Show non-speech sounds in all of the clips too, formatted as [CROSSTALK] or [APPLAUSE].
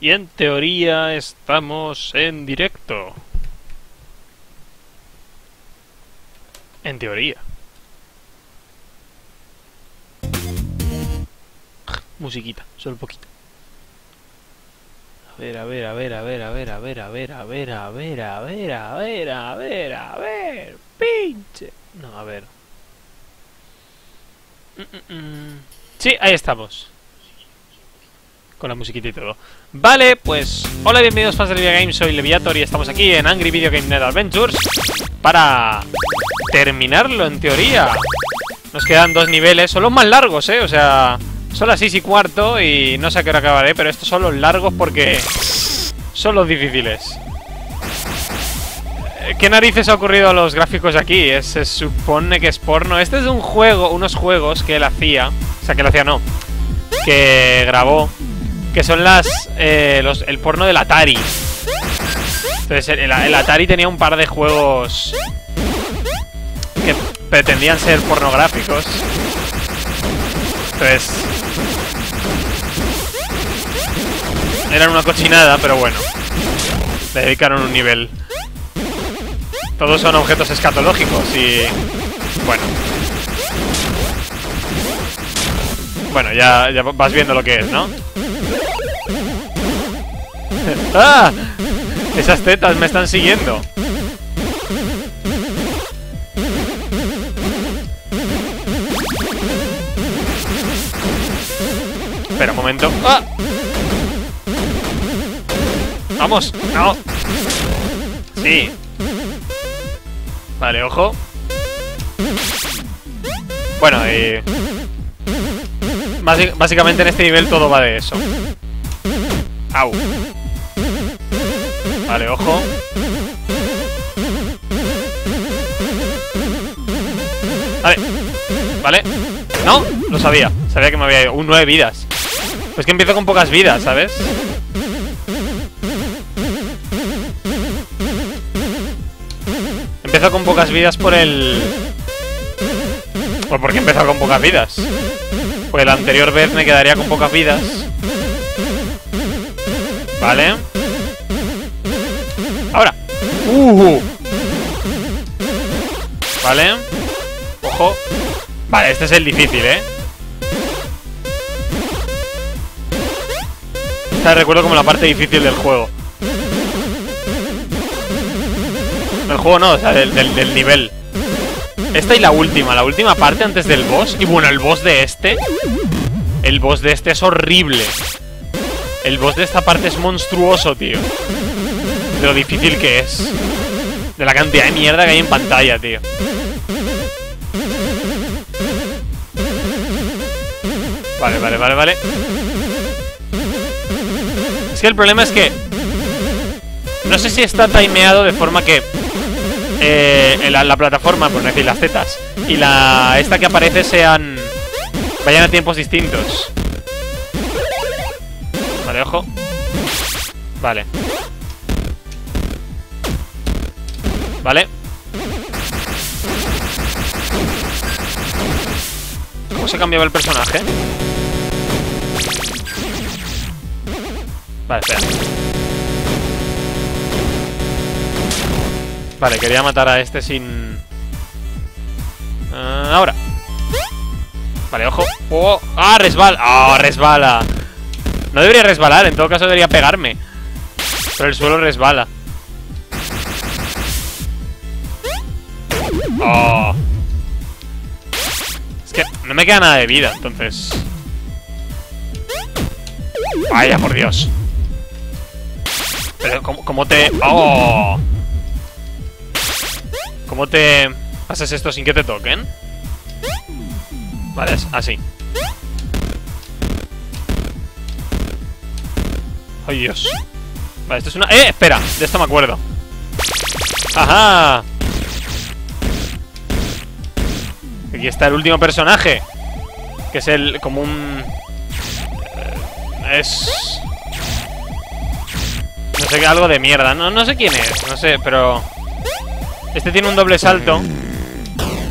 y en teoría estamos en directo. En teoría. Musiquita, solo poquito. A ver, a ver, a ver, a ver, a ver, a ver, a ver, a ver, a ver, a ver, a ver, a ver, a ver, pinche. No, a ver. Sí, ahí estamos. Con la musiquita y todo. Vale, pues... Hola, bienvenidos fans de Video Games, soy Leviator y estamos aquí en Angry Video Game Net Adventures para terminarlo, en teoría. Nos quedan dos niveles, son los más largos, ¿eh? O sea, son las 6 y cuarto y no sé a qué hora acabaré, pero estos son los largos porque son los difíciles. ¿Qué narices ha ocurrido a los gráficos aquí? se supone que es porno. Este es un juego, unos juegos que él hacía. O sea, que él hacía no. Que grabó. Que son las. Eh, el porno del Atari. Entonces, el, Atari tenía un par de juegos. Que pretendían ser pornográficos. Entonces. Eran una cochinada, pero bueno. Le dedicaron un nivel. Todos son objetos escatológicos y... Bueno. Bueno, ya, ya vas viendo lo que es, ¿no? [LAUGHS] ¡Ah! Esas tetas me están siguiendo. Espera un momento. ¡Ah! ¡Vamos! ¡No! Sí, Vale, ojo. Bueno, y... básicamente en este nivel todo va de eso. Au. Vale, ojo. Vale. Vale. No, lo sabía. Sabía que me había ido. Un nueve vidas. Pues que empiezo con pocas vidas, ¿sabes? Empezó con pocas vidas por el... ¿Por porque empezó con pocas vidas? Pues la anterior vez me quedaría con pocas vidas. Vale. Ahora. Uh. Vale. Ojo. Vale, este es el difícil, ¿eh? Esta recuerdo como la parte difícil del juego. El juego no, o sea, del, nivel. Esta y la última, la última parte antes del boss. Y bueno, el boss de este. El boss de este es horrible. El boss de esta parte es monstruoso, tío. De lo difícil que es. De la cantidad de mierda que hay en pantalla, tío. Vale, vale, vale, vale. Es que el problema es que... No sé si está timeado de forma que eh, la, plataforma, por decir, las zetas y la esta que aparece sean vayan a tiempos distintos. Vale, ojo. Vale. Vale. ¿Cómo se cambiaba el personaje? Vale, espera. Vale, quería matar a este sin... Ah, ahora. Vale, ojo. ¡Oh! ¡Ah, resbala! ¡Ah, resbala! No debería resbalar, en todo caso debería pegarme. Pero el suelo resbala. ¡Oh! Es que no me queda nada de vida, entonces... Vaya, por Dios. Pero, ¿cómo, cómo te...? ¡Oh! ¿Cómo te haces esto sin que te toquen? Vale, así. ¡Ay, Dios! Vale, esto es una... ¡Eh! Espera, de esto me acuerdo. ¡Ajá! Aquí está el último personaje. Que es el... como un... Eh, es... No sé, algo de mierda. No, no sé quién es, no sé, pero... Este tiene un doble salto.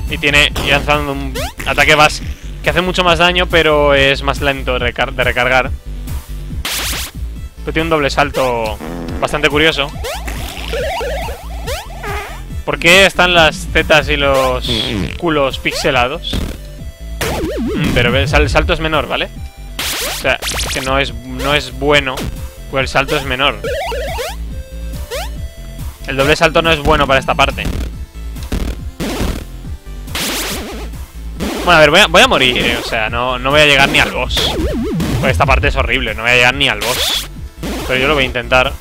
Y tiene. Y lanzando un ataque que hace mucho más daño, pero es más lento de, de recargar. Pero tiene un doble salto bastante curioso. ¿Por qué están las tetas y los culos pixelados? Mm, pero el salto es menor, ¿vale? O sea, que no es, no es bueno, pues el salto es menor. El doble salto no es bueno para esta parte. Bueno, a ver, voy a, morir, eh, o sea, no, no voy a llegar ni al boss. Pues esta parte es horrible, no voy a llegar ni al boss. Pero yo lo voy a intentar.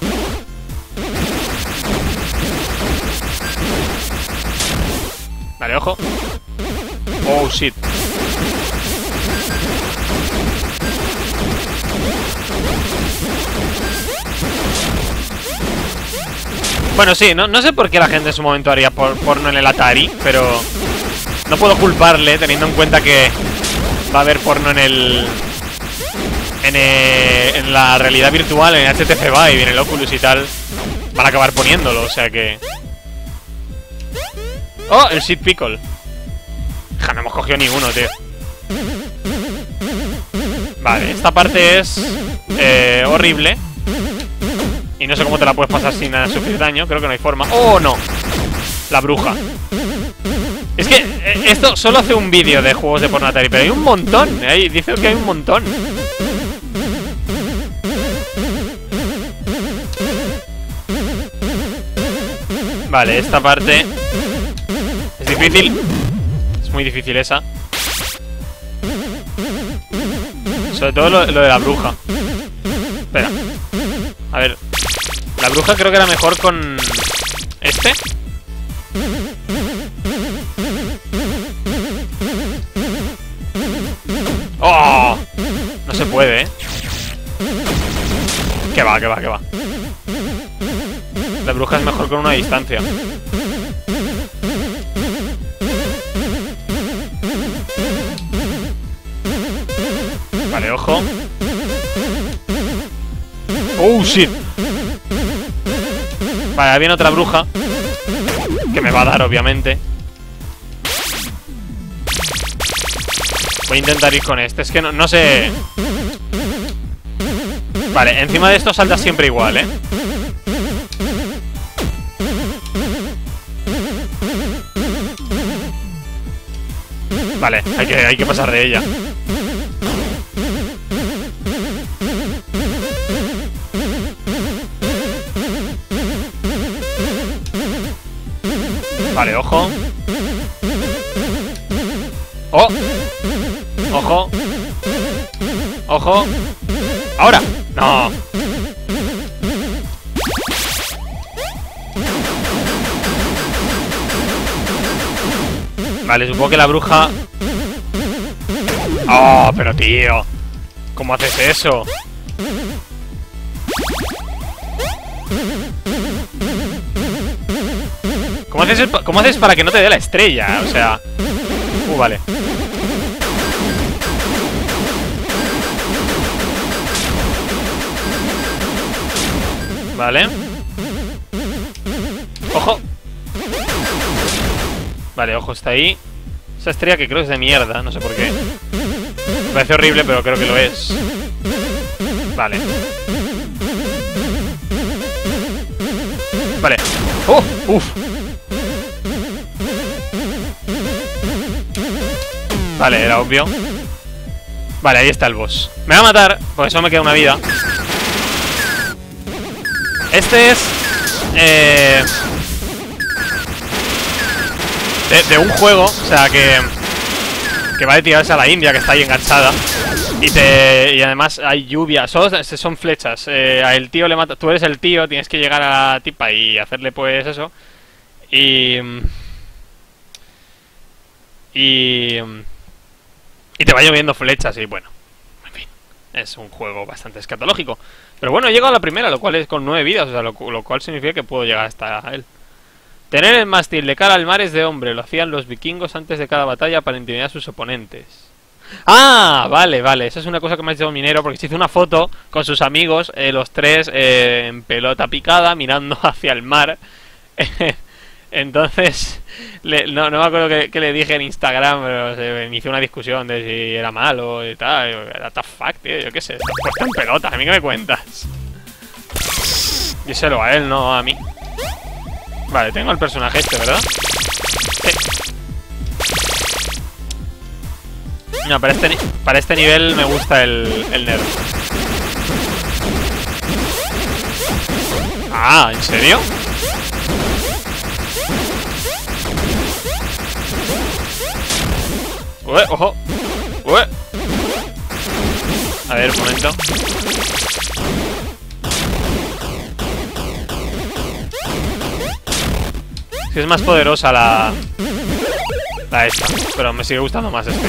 Vale, ojo. Oh, shit. Bueno, sí, no, no sé por qué la gente en su momento haría por, porno en el Atari, pero no puedo culparle teniendo en cuenta que va a haber porno en el... En, eh, en la realidad virtual, en HTC Vive, en el Oculus y tal, van a acabar poniéndolo, o sea que... ¡Oh! El Seed Pickle. Ja, no hemos cogido ninguno, tío. Vale, esta parte es eh, horrible. Y no sé cómo te la puedes pasar sin sufrir daño. Creo que no hay forma. ¡Oh, no! La bruja. Es que eh, esto solo hace un vídeo de juegos de Pornatari, pero hay un montón. Ahí dice que hay un montón. Vale, esta parte es difícil. Es muy difícil esa. Sobre todo lo de la bruja. Espera. A ver, la bruja creo que era mejor con... ¿Este? ¡Oh! No se puede, ¿eh? Que va, que va, que va. La bruja es mejor con una distancia. Vale, ojo. ¡Oh, shit! Vale, ahí viene otra bruja. Que me va a dar, obviamente. Voy a intentar ir con este. Es que no, no sé... Vale, encima de esto salta siempre igual, ¿eh? Vale, hay que, hay que pasar de ella. Vale, ojo. ¡Oh! ¡Ojo! ¡Ojo! ¡Ahora! ¡No! Vale, supongo que la bruja... ¡Oh, pero tío! ¿Cómo haces eso? ¿Cómo haces, para que no te dé la estrella? O sea... Uh, vale. Vale. ¡Ojo! Vale, ojo, está ahí. Esa estrella que creo es de mierda, no sé por qué. Me parece horrible, pero creo que lo es. Vale. Vale. ¡Oh! ¡Uf! Vale, era obvio. Vale, ahí está el boss. Me va a matar, porque solo me queda una vida. Este es... Eh, de, un juego, o sea, que... Que va a tirarse a la India, que está ahí enganchada. Y te y además hay lluvia. Solo son flechas. Eh, a el tío le mata... Tú eres el tío, tienes que llegar a la tipa y hacerle pues eso. Y... Y... Y te va lloviendo flechas y bueno, en fin, es un juego bastante escatológico. Pero bueno, he llegado a la primera, lo cual es con nueve vidas, o sea, lo, cual significa que puedo llegar hasta él. Tener el mástil de cara al mar es de hombre, lo hacían los vikingos antes de cada batalla para intimidar a sus oponentes. Ah, vale, vale, esa es una cosa que me ha dicho Minero, porque se hizo una foto con sus amigos, eh, los tres eh, en pelota picada, mirando [LAUGHS] hacia el mar. Entonces, no, no me acuerdo qué, le dije en Instagram, pero se inició una discusión de si era malo y tal. Era tough fuck, tío, yo qué sé. Puesta en pelotas, ¿a mí qué me cuentas? Díselo a él, no a mí. Vale, tengo el personaje este, ¿verdad? Sí. No, para este, para este nivel me gusta el, el nerd. Ah, ¿en serio? Ué, ojo. Ué. A ver, un momento. Es más poderosa la... La esta. Pero me sigue gustando más este.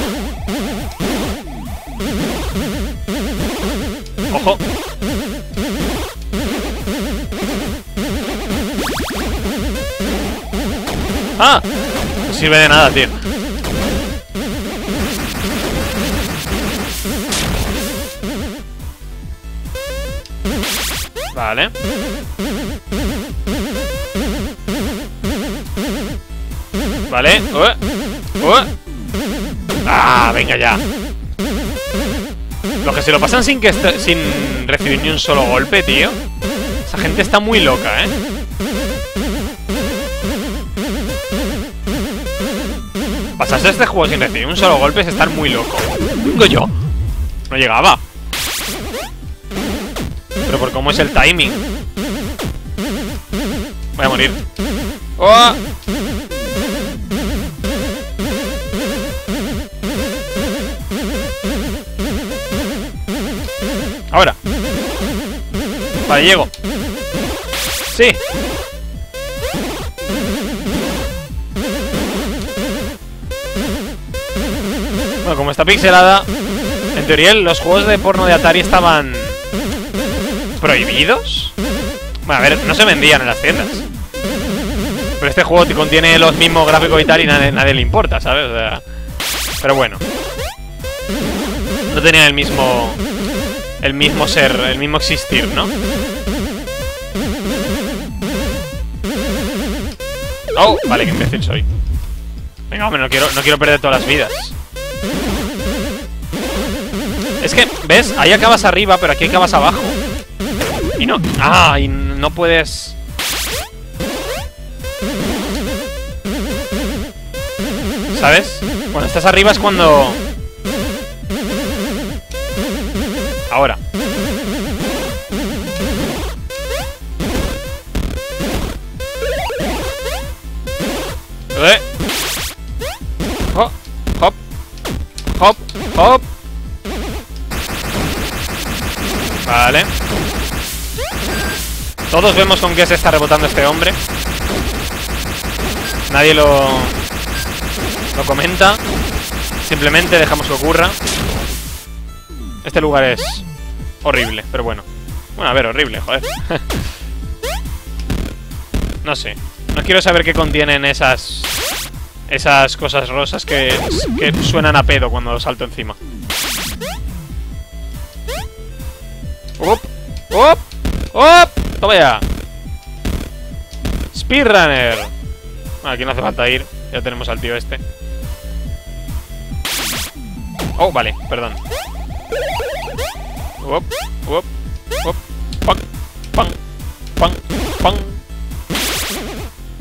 ¡Ojo! ¡Ah! No sirve de nada, tío. Vale. Vale. ¡Ah! Venga ya. Los que se lo pasan sin que sin recibir ni un solo golpe, tío. Esa gente está muy loca, ¿eh? Pasarse este juego sin recibir un solo golpe es estar muy loco. Vengo yo. No llegaba. Es el timing. Voy a morir. ¡Oh! Ahora. Vale, llego. Sí. Bueno, como está pixelada, en teoría los juegos de porno de Atari estaban prohibidos. Bueno, a ver, no se vendían en las tiendas. Pero este juego contiene los mismos gráficos y tal y nadie, nadie le importa, ¿sabes? O sea, pero bueno. No tenía el mismo... El mismo ser, el mismo existir, ¿no? Oh, vale, qué imbécil soy. Venga, hombre, no quiero, no quiero perder todas las vidas. Es que, ¿ves? Ahí acabas arriba, pero aquí acabas abajo. ¡Ah! Y no puedes... ¿Sabes? Cuando estás arriba es cuando... Todos vemos con qué se está rebotando este hombre. Nadie lo, lo comenta. Simplemente dejamos que ocurra. Este lugar es horrible, pero bueno. Bueno, a ver, horrible, joder. [LAUGHS] no sé. No quiero saber qué contienen esas... Esas cosas rosas que, que suenan a pedo cuando salto encima. ¡Up! ¡Up! ¡Up! ¡Toma ya! Speedrunner. aquí no hace falta ir. Ya tenemos al tío este. Oh, vale, perdón. Pang, pang, pang.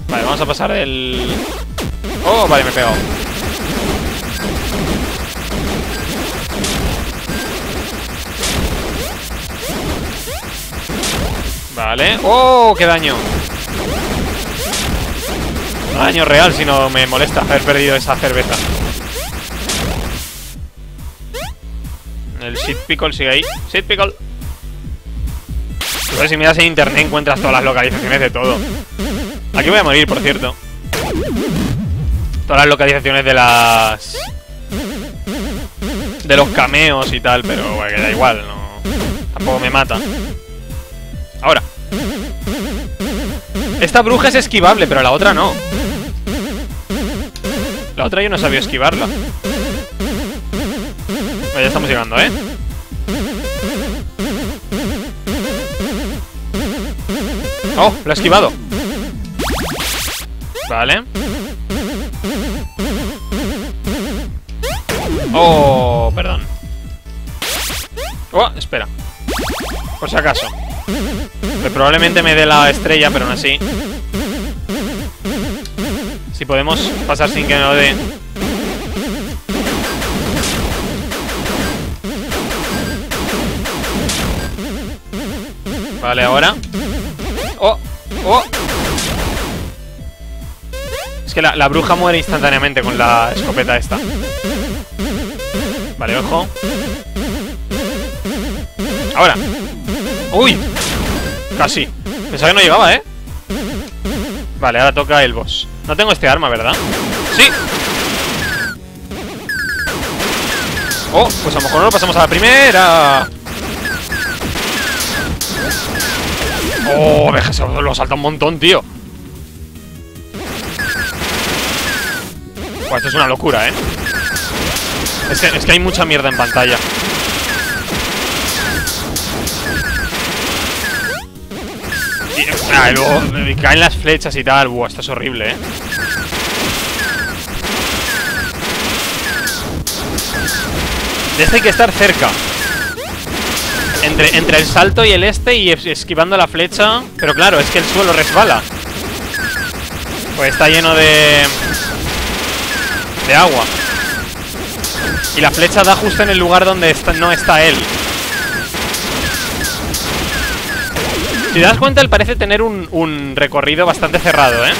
Vale, vamos a pasar el... Oh, vale, me he pegado. Vale. ¡Oh! ¡Qué daño! No daño real, sino me molesta haber perdido esa cerveza. El Seed Pickle sigue ahí. Seed Pickle. si miras en internet encuentras todas las localizaciones de todo. Aquí voy a morir, por cierto. Todas las localizaciones de las... De los cameos y tal, pero bueno, que da igual, no... Tampoco me mata. Esta bruja es esquivable, pero la otra no. La otra yo no sabía esquivarla. ya estamos llegando, ¿eh? Oh, lo he esquivado. Vale. Oh, perdón. Oh, espera. Por si acaso. Probablemente me dé la estrella, pero aún así. Si podemos pasar sin que me lo dé. Vale, ahora. ¡Oh! ¡Oh! Es que la, la bruja muere instantáneamente con la escopeta esta. Vale, ojo. Ahora. ¡Uy! Casi. Pensaba que no llegaba, ¿eh? Vale, ahora toca el boss. No tengo este arma, ¿verdad? ¡Sí! Oh, pues a lo mejor no lo pasamos a la primera. Oh, deja, lo salta un montón, tío. Buah, esto es una locura, ¿eh? Es que hay mucha mierda en pantalla. Y, ah, y luego me caen las flechas y tal. Buah, esto es horrible, ¿eh? De este hay que estar cerca. Entre, entre el salto y el este y esquivando la flecha. Pero claro, es que el suelo resbala. Pues está lleno de... De agua. Y la flecha da justo en el lugar donde no está él. Si te das cuenta, él parece tener un, recorrido bastante cerrado, ¿eh?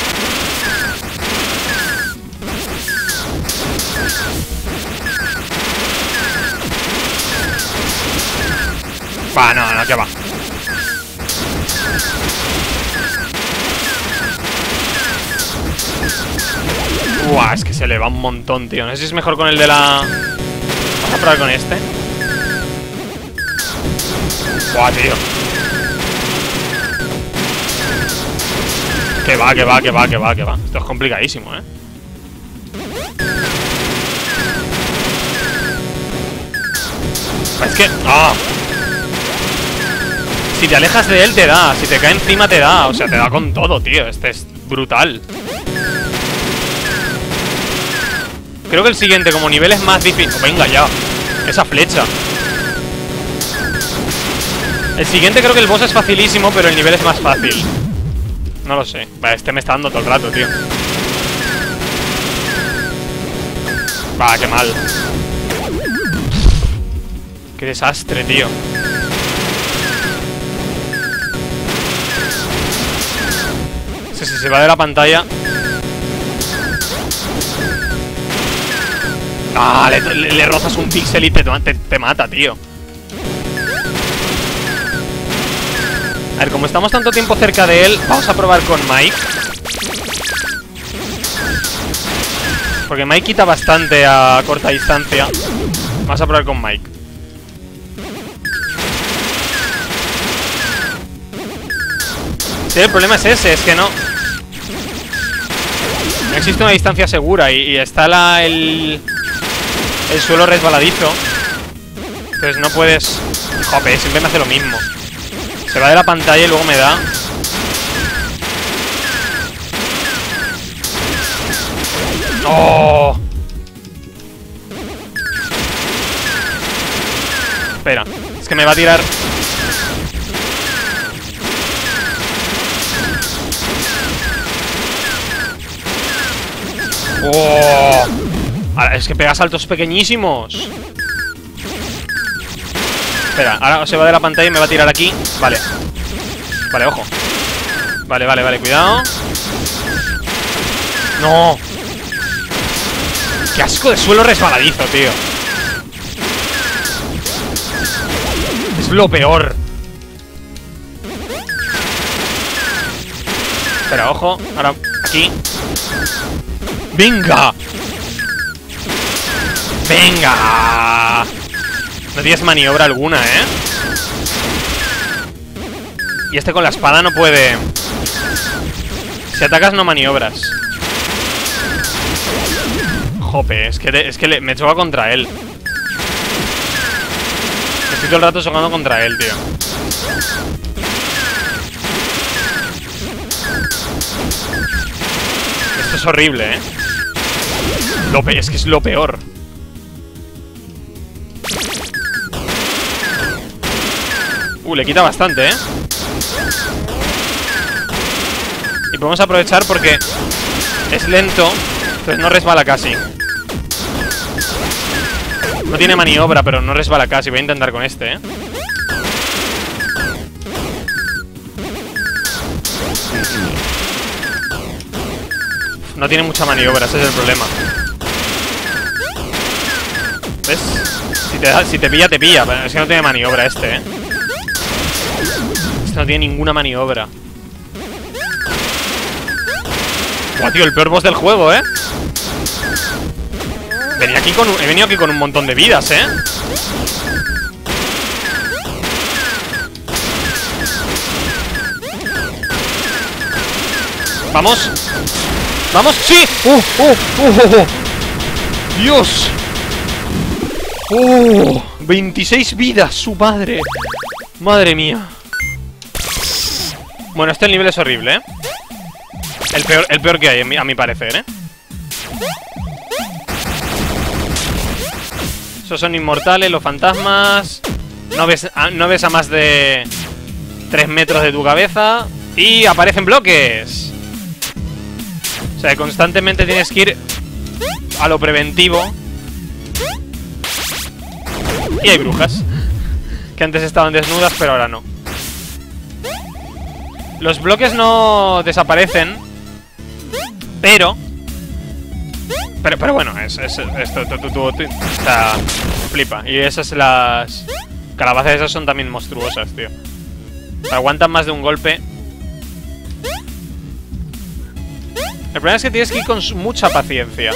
Va, no, no, que va. Buah, es que se le va un montón, tío. No sé si es mejor con el de la... Vamos a probar con este. Buah, tío. Que va, que va, que va, que va, que va. Esto es complicadísimo, ¿eh? Es que... ¡Ah! Si te alejas de él, te da. Si te cae encima, te da. O sea, te da con todo, tío. Este es brutal. Creo que el siguiente, como nivel, es más difícil. Oh, venga, ya. Esa flecha. El siguiente creo que el boss es facilísimo, pero el nivel es más fácil. No lo sé. Va, este me está dando todo el rato, tío. Va, qué mal. Qué desastre, tío. Si se va de la pantalla Ah, le, rozas un píxel y te, te, mata, tío A ver, como estamos tanto tiempo cerca de él Vamos a probar con Mike. Porque Mike quita bastante a corta distancia. Vamos a probar con Mike. Sí, el problema es ese, es que no. No existe una distancia segura y, está el, el suelo resbaladizo. Entonces no puedes... Jope, siempre me hace lo mismo. Se va de la pantalla y luego me da... ¡Oh! Espera, es que me va a tirar ¡Oh! es que pega saltos pequeñísimos. Espera, ahora se va de la pantalla y me va a tirar aquí. Vale. Vale, ojo. Vale, vale, vale, cuidado. ¡No! ¡Qué asco de suelo resbaladizo, tío! Es lo peor. Espera, ojo. Ahora, aquí. ¡Venga! ¡Venga! No tienes maniobra alguna, ¿eh? Y este con la espada no puede... Si atacas no maniobras. Jope, es que, es que me choca contra él. Estoy todo el rato jugando contra él, tío. es horrible, ¿eh? Es que es lo peor. Uh, le quita bastante, ¿eh? Y podemos aprovechar porque es lento, entonces no resbala casi. No tiene maniobra, pero no resbala casi. Voy a intentar con este, ¿eh? No tiene mucha maniobra, ese es el problema. ¿Ves? Si te, pilla, te pilla. Pero es que no tiene maniobra este, ¿eh? No tiene ninguna maniobra. Buah, tío, el peor boss del juego, ¿eh? Venía aquí con un- he venido aquí con un montón de vidas, ¿eh? Vamos. Vamos, sí. Uh, uh, uh, uh, uh. Dios. Uh, 26 vidas, su madre. Madre mía. Bueno, este nivel es horrible, ¿eh? El peor, el peor que hay, a mi parecer, ¿eh? Esos son inmortales, los fantasmas. No ves, no ves a más de 3 metros de tu cabeza. Y aparecen bloques. O sea, constantemente tienes que ir a lo preventivo. Y hay brujas. Que antes estaban desnudas, pero ahora no. Los bloques no desaparecen. Pero... Pero, pero bueno, es, es, sea, flipa. Y esas las... Calabazas esas son también monstruosas, tío. Aguantan más de un golpe. El problema es que tienes que ir con mucha paciencia.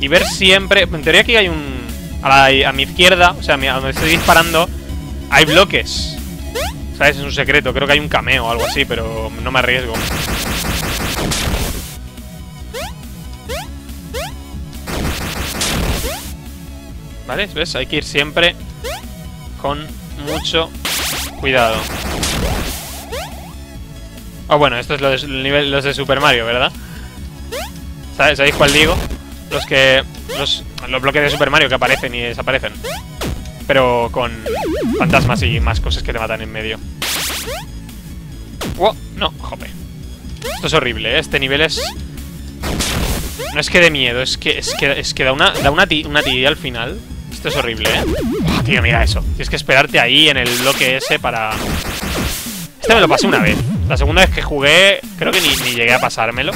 Y ver siempre... En teoría aquí hay un... A, la- a mi izquierda, o sea, a donde estoy disparando, hay bloques. Es un secreto. Creo que hay un cameo o algo así, pero no me arriesgo. ¿Vale? ¿Ves? Hay que ir siempre con mucho cuidado. Oh, bueno, esto es lo nivel, los de Super Mario, ¿verdad? ¿Sabéis cuál digo? Los que... Los, los bloques de Super Mario que aparecen y desaparecen. Pero con fantasmas y más cosas que te matan en medio. ¡Wow! No, jope. Esto es horrible, ¿eh? Este nivel es... No es que de miedo, es que, es que, da una, da una, ti- una tirilla al final. Esto es horrible, ¿eh? Oh, tío, mira eso. Tienes que esperarte ahí en el bloque ese para... Este me lo pasé una vez. La segunda vez que jugué, creo que ni llegué a pasármelo.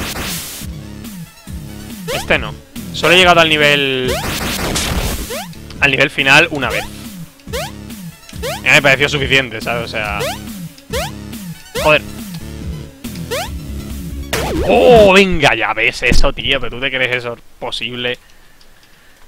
Este no. Solo he llegado al nivel... Al nivel final una vez. Ya me pareció suficiente, ¿sabes? O sea... Joder. ¡Oh, venga! Ya ves eso, tío. Pero tú te crees eso posible.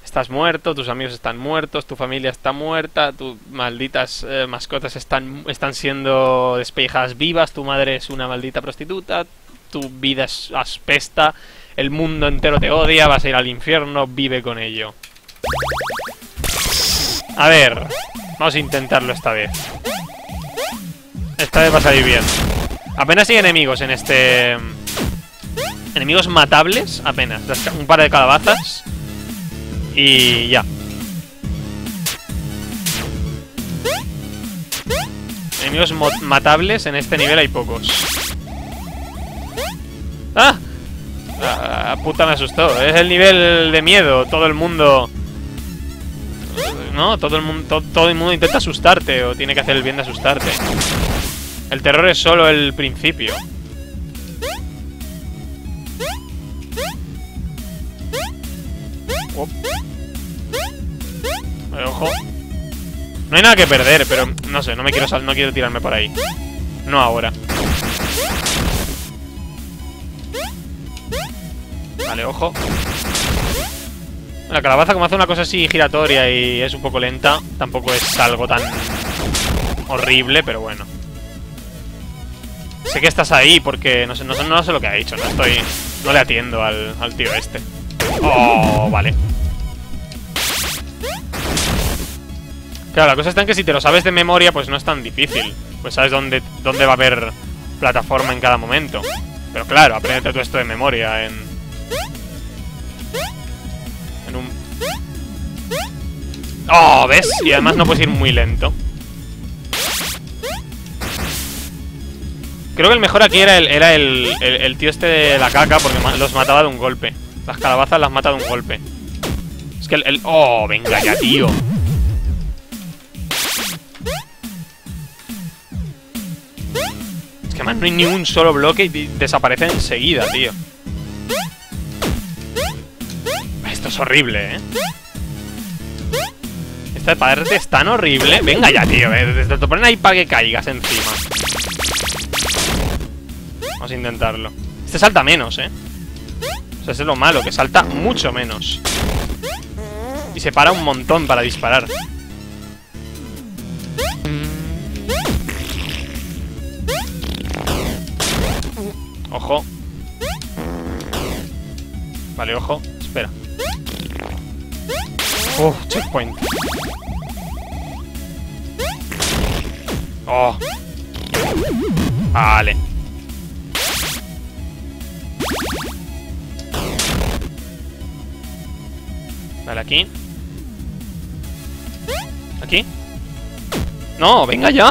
Estás muerto, tus amigos están muertos, tu familia está muerta, tus malditas eh, mascotas están, están siendo despellejadas vivas, tu madre es una maldita prostituta, tu vida es aspesta, el mundo entero te odia, vas a ir al infierno, vive con ello. A ver, vamos a intentarlo esta vez. Esta vez va a salir bien. Apenas hay enemigos en este... Enemigos matables, apenas. Un par de calabazas. Y ya. Enemigos matables en este nivel hay pocos. ¡Ah! Ah, puta me asustó. Es el nivel de miedo. Todo el mundo... ¿No? Todo el mundo, to- todo el mundo intenta asustarte o tiene que hacer el bien de asustarte. El terror es solo el principio. Op. Eh, ojo. No hay nada que perder, pero no sé, no me quiero no quiero tirarme por ahí. No ahora. Vale, ojo. La calabaza como hace una cosa así giratoria y es un poco lenta, tampoco es algo tan horrible, pero bueno. Sé que estás ahí porque no sé, lo que ha dicho, no estoy... No le atiendo al, tío este. Oh, vale. Claro, la cosa está en que si te lo sabes de memoria, pues no es tan difícil. Pues sabes dónde, dónde va a haber plataforma en cada momento. Pero claro, aprende todo esto de memoria. En ¡Oh! ¿Ves? Y además no puedes ir muy lento. Creo que el mejor aquí era el, era el, el, tío este de la caca porque los mataba de un golpe. Las calabazas las mata de un golpe. Es que el... el ¡Oh! Venga ya, tío. Es que además no hay ni un solo bloque y desaparece enseguida, tío. Esto es horrible, ¿eh? Esta parte es tan horrible. Venga ya, tío. Eh. Te ponen ahí para que caigas encima. Vamos a intentarlo. Este salta menos, ¿eh? O sea, es lo malo, que salta mucho menos. Y se para un montón para disparar. Ojo. Vale, ojo. Espera. Oh, checkpoint. Oh. Vale. Vale, aquí. ¿Aquí? ¡No! ¡Venga ya!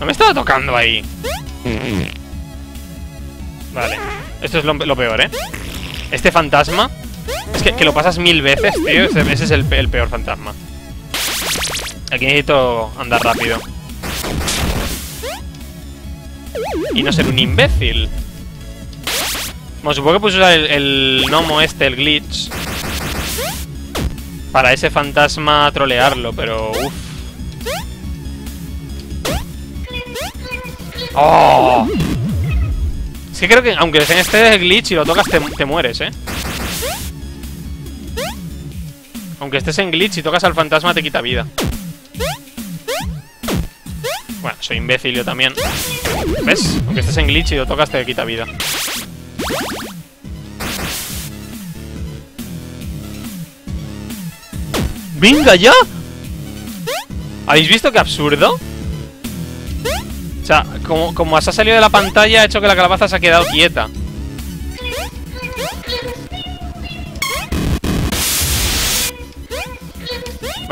No me estaba tocando ahí. Vale. Esto es lo, peor, ¿eh? Este fantasma... Que, lo pasas mil veces, tío. Ese, es el, peor fantasma. Aquí necesito andar rápido. Y no ser un imbécil. Bueno, supongo que puedes usar el, el gnomo este, el glitch. Para ese fantasma trolearlo, pero... Uf. ¡Oh! Es que creo que aunque en este glitch y lo tocas te, mueres, ¿eh? Aunque estés en glitch y tocas al fantasma te quita vida. Bueno, soy imbécil yo también. ¿Ves? Aunque estés en glitch y lo tocas te quita vida. ¡Venga ya! ¿Habéis visto qué absurdo? O sea, como, como has salido de la pantalla ha hecho que la calabaza se ha quedado quieta.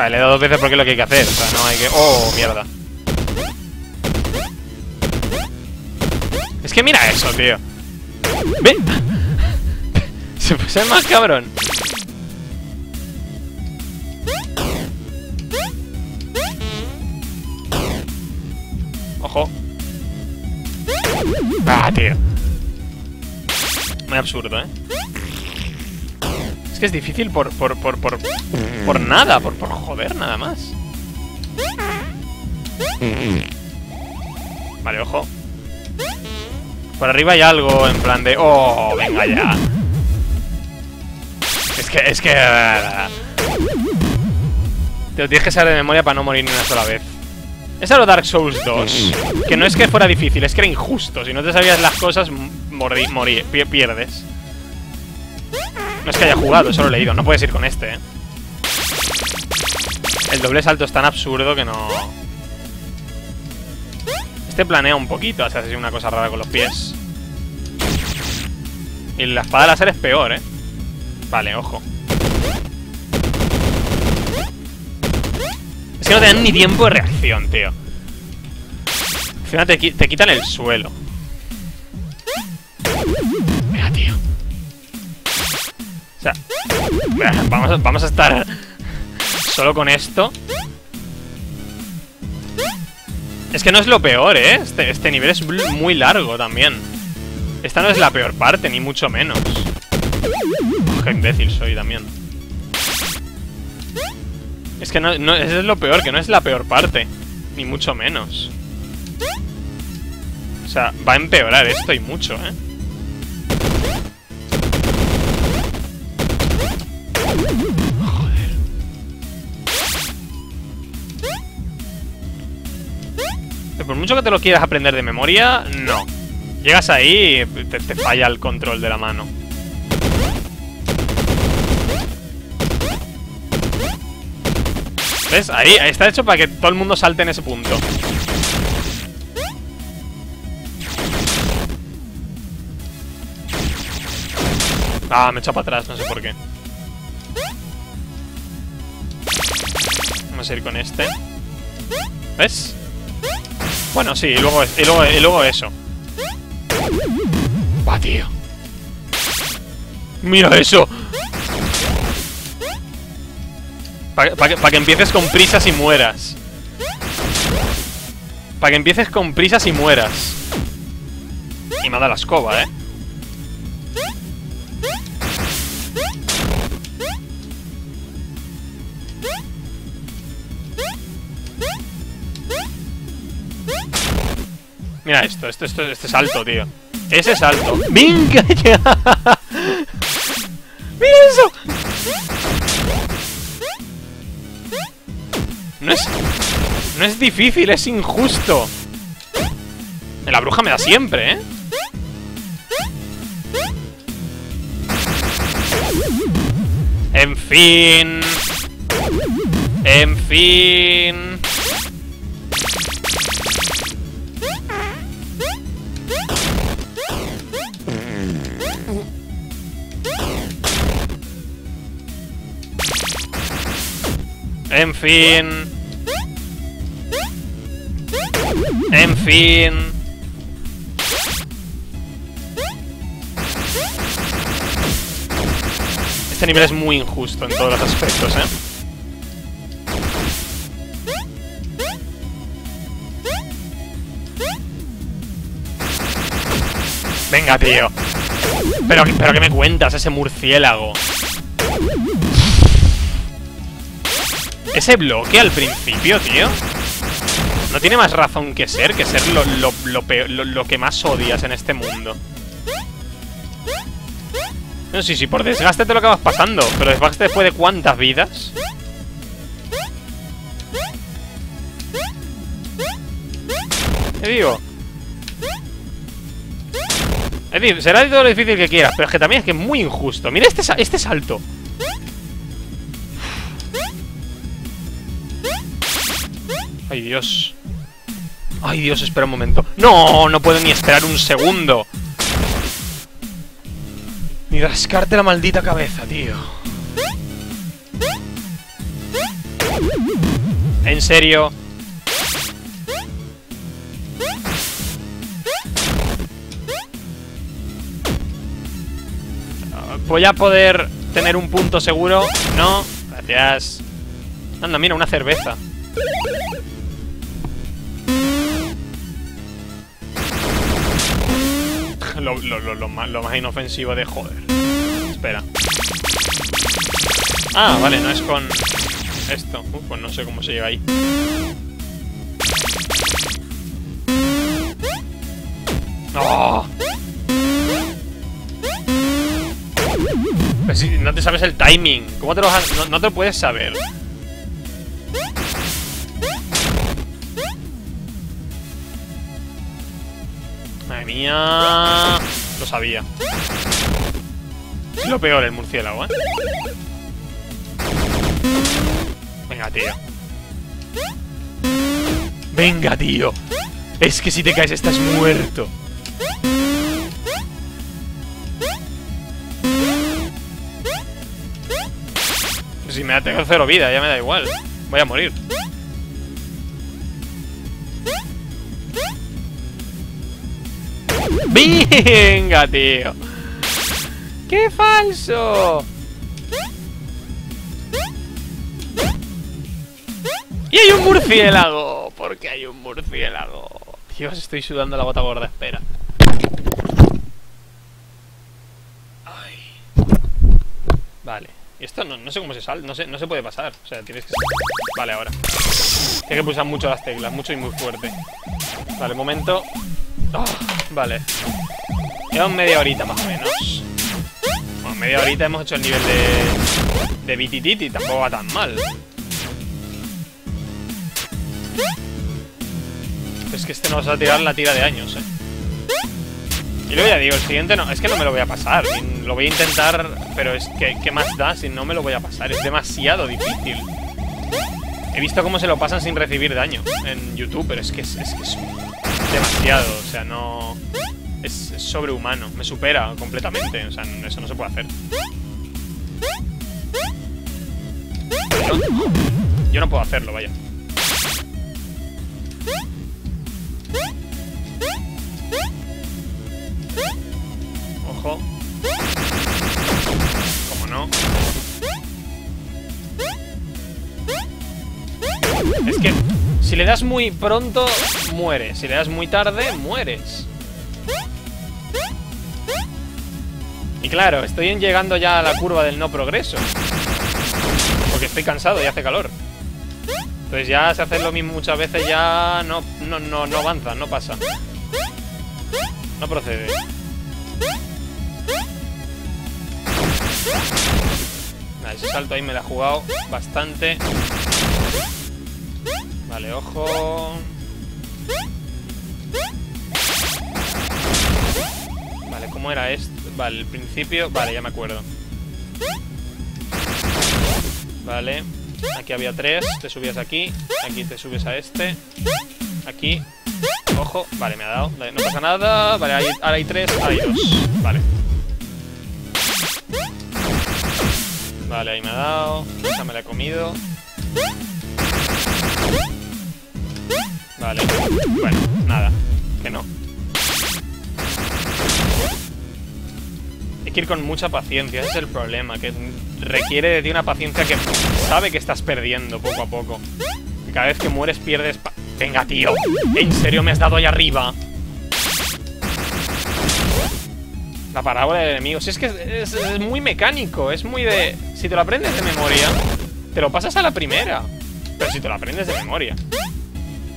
Vale, le he dado dos veces porque es lo que hay que hacer. O sea, no hay que... ¡Oh, mierda! Es que mira eso, tío. ¡Ven! [LAUGHS] Se puede ser más cabrón. Ojo. Ah, tío. Muy absurdo, ¿eh? Que es difícil por, por, por, por, por nada, por, por joder nada más. Vale, ojo. Por arriba hay algo en plan de... ¡Oh, venga ya! Es que... Es que... Te lo tienes que saber de memoria para no morir ni una sola vez. Es lo Dark Souls 2. Que no es que fuera difícil, es que era injusto. Si no te sabías las cosas, morí, morí, pierdes. No es que haya jugado, solo he leído. No puedes ir con este, ¿eh? El doble salto es tan absurdo que no... Este planea un poquito, hace así una cosa rara con los pies. Y la espada láser es peor, ¿eh? Vale, ojo. Es que no te dan ni tiempo de reacción, tío. Al final te, quitan el suelo. Venga, tío. O sea, vamos, a estar solo con esto. Es que no es lo peor, ¿eh? Este, este nivel es muy largo también. Esta no es la peor parte, ni mucho menos. qué imbécil soy también. Es que no, no, es lo peor, que no es la peor parte. Ni mucho menos. O sea, va a empeorar esto y mucho, ¿eh? Por mucho que te lo quieras aprender de memoria, no. Llegas ahí y te falla el control de la mano. ¿Ves? Ahí, está hecho para que todo el mundo salte en ese punto Ah, me he echado para atrás, no sé por qué. Vamos a ir con este. ¿Ves? Bueno, sí, y luego, y luego, y luego eso. Va, tío. ¡Mira eso! Para que, que empieces con prisas y mueras. Para que empieces con prisas y mueras. Y me ha dado la escoba, ¿eh? Mira esto, esto, esto, este salto, tío. Ese salto. ¡Venga ya! ¡Mira eso! No es... No es difícil, es injusto. La bruja me da siempre, ¿eh? En fin... En fin... En fin... En fin... Este nivel es muy injusto en todos los aspectos, ¿eh? Venga, tío. Pero, pero ¿qué me cuentas? Ese murciélago. Ese bloque al principio, tío. No tiene más razón que ser, que ser lo, lo, que más odias en este mundo. No, sí, sí, por desgaste te lo acabas pasando. Pero desgaste después de cuántas vidas. ¿Qué digo? Es decir, será todo lo difícil que quieras, pero es que también es que es muy injusto. Mira este, este salto. Dios. Ay, Dios, espera un momento. ¡No! No puedo ni esperar un segundo. Ni rascarte la maldita cabeza, tío. En serio. Voy a poder tener un punto seguro. No, gracias. Anda, mira, una cerveza. Lo, lo, más, lo más inofensivo de joder. Espera. Ah, vale, no es con esto. pues no sé cómo se llega ahí. ¡Oh! Pues no te sabes el timing. ¿Cómo te lo no, no te lo puedes saber? Lo sabía. Lo peor el murciélago, ¿eh? Venga, tío. Venga, tío. Es que si te caes estás muerto. Si me da tengo cero vida, ya me da igual. Voy a morir. [LAUGHS] Venga, tío. ¡Qué falso! ¡Y hay un murciélago! ¿Por qué hay un murciélago? Dios, estoy sudando la bota gorda, espera. Vale. Esto no, no sé cómo se sale, no, no se puede pasar. O sea, tienes que... Vale, ahora. Tienes que pulsar mucho las teclas, mucho y muy fuerte. Vale, momento. Oh, vale. Llevamos media horita más o menos. Bueno, media horita hemos hecho el nivel de... De BTT tampoco va tan mal. Es que este nos va a tirar la tira de años, eh. Y luego ya digo, el siguiente no, es que no me lo voy a pasar. Lo voy a intentar, pero es que, ¿qué más da si no me lo voy a pasar? Es demasiado difícil. He visto cómo se lo pasan sin recibir daño en YouTube, pero es, que es demasiado, o sea, no... es, sobrehumano. Me supera completamente. O sea, eso no se puede hacer. Yo, yo no puedo hacerlo, vaya. Ojo. Como no. Es que si le das muy pronto, mueres. Si le das muy tarde, mueres. Y claro, estoy llegando ya a la curva del no progreso. Porque estoy cansado y hace calor. Entonces ya se hace lo mismo muchas veces, ya no, no, no, no avanza, no pasa. No procede. Vale, ese salto ahí me la ha jugado bastante. Vale, ojo. Vale, ¿cómo era esto? Vale, el principio... Vale, ya me acuerdo. Vale. Aquí había tres. Te subías aquí. Aquí te subes a este. Aquí. Ojo. Vale, me ha dado. No pasa nada. Vale, ahora hay tres. Ahora hay dos. Vale. Vale, ahí me ha dado. Esa me la he comido. Vale. Bueno, nada. Que no. Hay que ir con mucha paciencia, ese es el problema, que requiere de ti una paciencia que sabe que estás perdiendo poco a poco. Cada vez que mueres pierdes... Venga, tío, ¿en serio me has dado ahí arriba? La parábola de enemigos. Es que es, muy mecánico, es muy de... Si te lo aprendes de memoria, te lo pasas a la primera. Pero si te lo aprendes de memoria.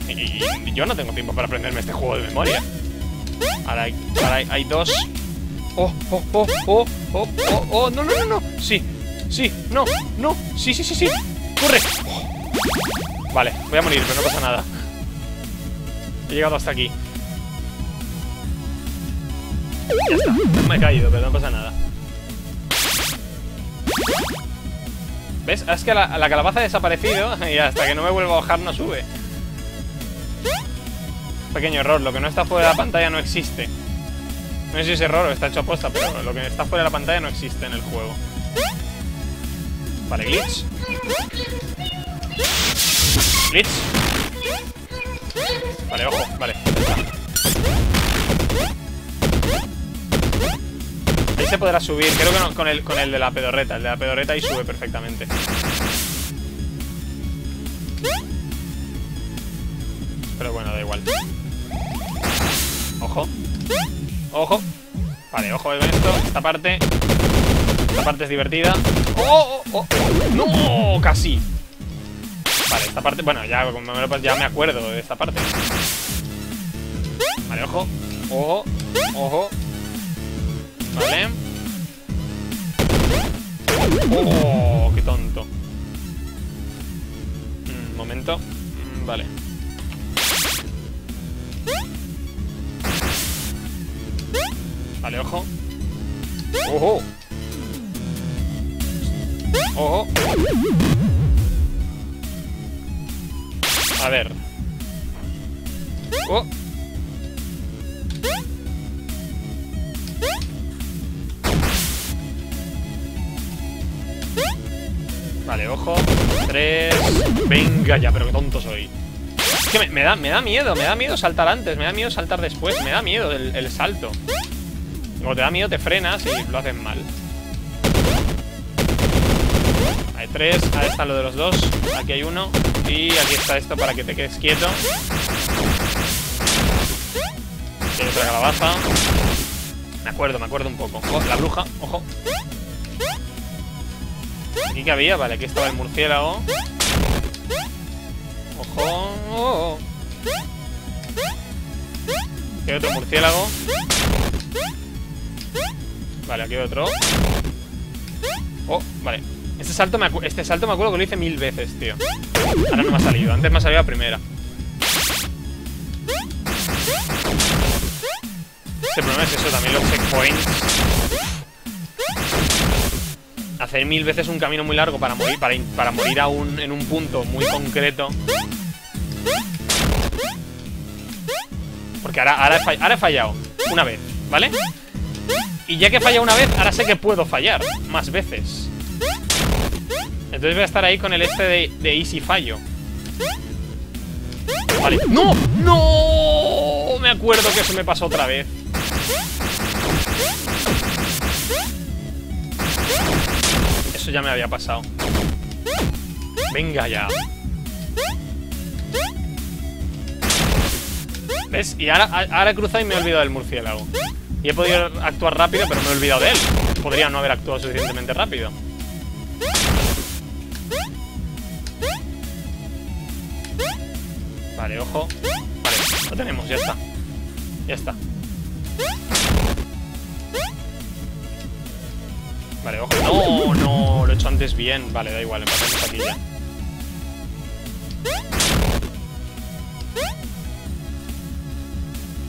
Y, yo no tengo tiempo para aprenderme este juego de memoria. Ahora hay, ahora hay, dos... Oh, oh, oh, oh, oh, oh, oh, no, no, no, no. Sí, sí, no, no, sí, sí, sí, sí. Corre. Vale, voy a morir, pero no pasa nada. He llegado hasta aquí. Ya está, me he caído, pero no pasa nada. ¿Ves? Es que la calabaza ha desaparecido y hasta que no me vuelva a bajar no sube. Pequeño error, lo que no está fuera de la pantalla no existe. No sé si es error o está hecho a posta, pero lo que está fuera de la pantalla no existe en el juego. Vale, glitch. Glitch. Vale, ojo, vale. Ahí se podrá subir, creo que con el, con el de la pedorreta. El de la pedorreta ahí sube perfectamente. Pero bueno, da igual. Ojo. Ojo. Vale, ojo con esto. Esta parte. Esta parte es divertida. ¡Oh! oh, oh. ¡No! Casi. Vale, esta parte. Bueno, ya, ya me acuerdo de esta parte. Vale, ojo. Ojo. Ojo. Vale. ¡Oh! ¡Qué tonto! Un momento. Mm, vale. Vale, ojo. ¡Ojo! ¡Ojo! A ver. ¡Oh! Vale, ojo. Tres. Venga ya, pero qué tonto soy. Es que me, me, da, me da miedo, me da miedo saltar antes, me da miedo saltar después, me da miedo el, el salto. Como te da miedo, te frenas y lo haces mal. Hay tres, ahí está lo de los dos. Aquí hay uno. Y aquí está esto para que te quedes quieto. Aquí hay otra calabaza. Me acuerdo, me acuerdo un poco. Oh, la bruja, ojo. ¿Aquí que había? Vale, aquí estaba el murciélago. Ojo. Oh, oh. Aquí hay otro murciélago. Vale, aquí hay otro. Oh, vale. Este salto, me este salto me acuerdo que lo hice mil veces, tío. Ahora no me ha salido. Antes me ha salido la primera. Este problema es eso, también los checkpoints. Hacer mil veces un camino muy largo para morir, para, para morir a un, en un punto muy concreto. Porque ahora, ahora, he, ahora he fallado. Una vez. ¿vale? Y ya que falla una vez, ahora sé que puedo fallar más veces. Entonces voy a estar ahí con el este de, easy fallo. Vale. ¡No! ¡No! Me acuerdo que eso me pasó otra vez. Eso ya me había pasado. Venga ya. ¿Ves? Y ahora, ahora he cruzado y me he olvidado del murciélago. Y he podido actuar rápido, pero me he olvidado de él. Podría no haber actuado suficientemente rápido. Vale, ojo. Vale, lo tenemos, ya está. Ya está. Vale, ojo. No, no, lo he hecho antes bien. Vale, da igual, empezamos aquí ya.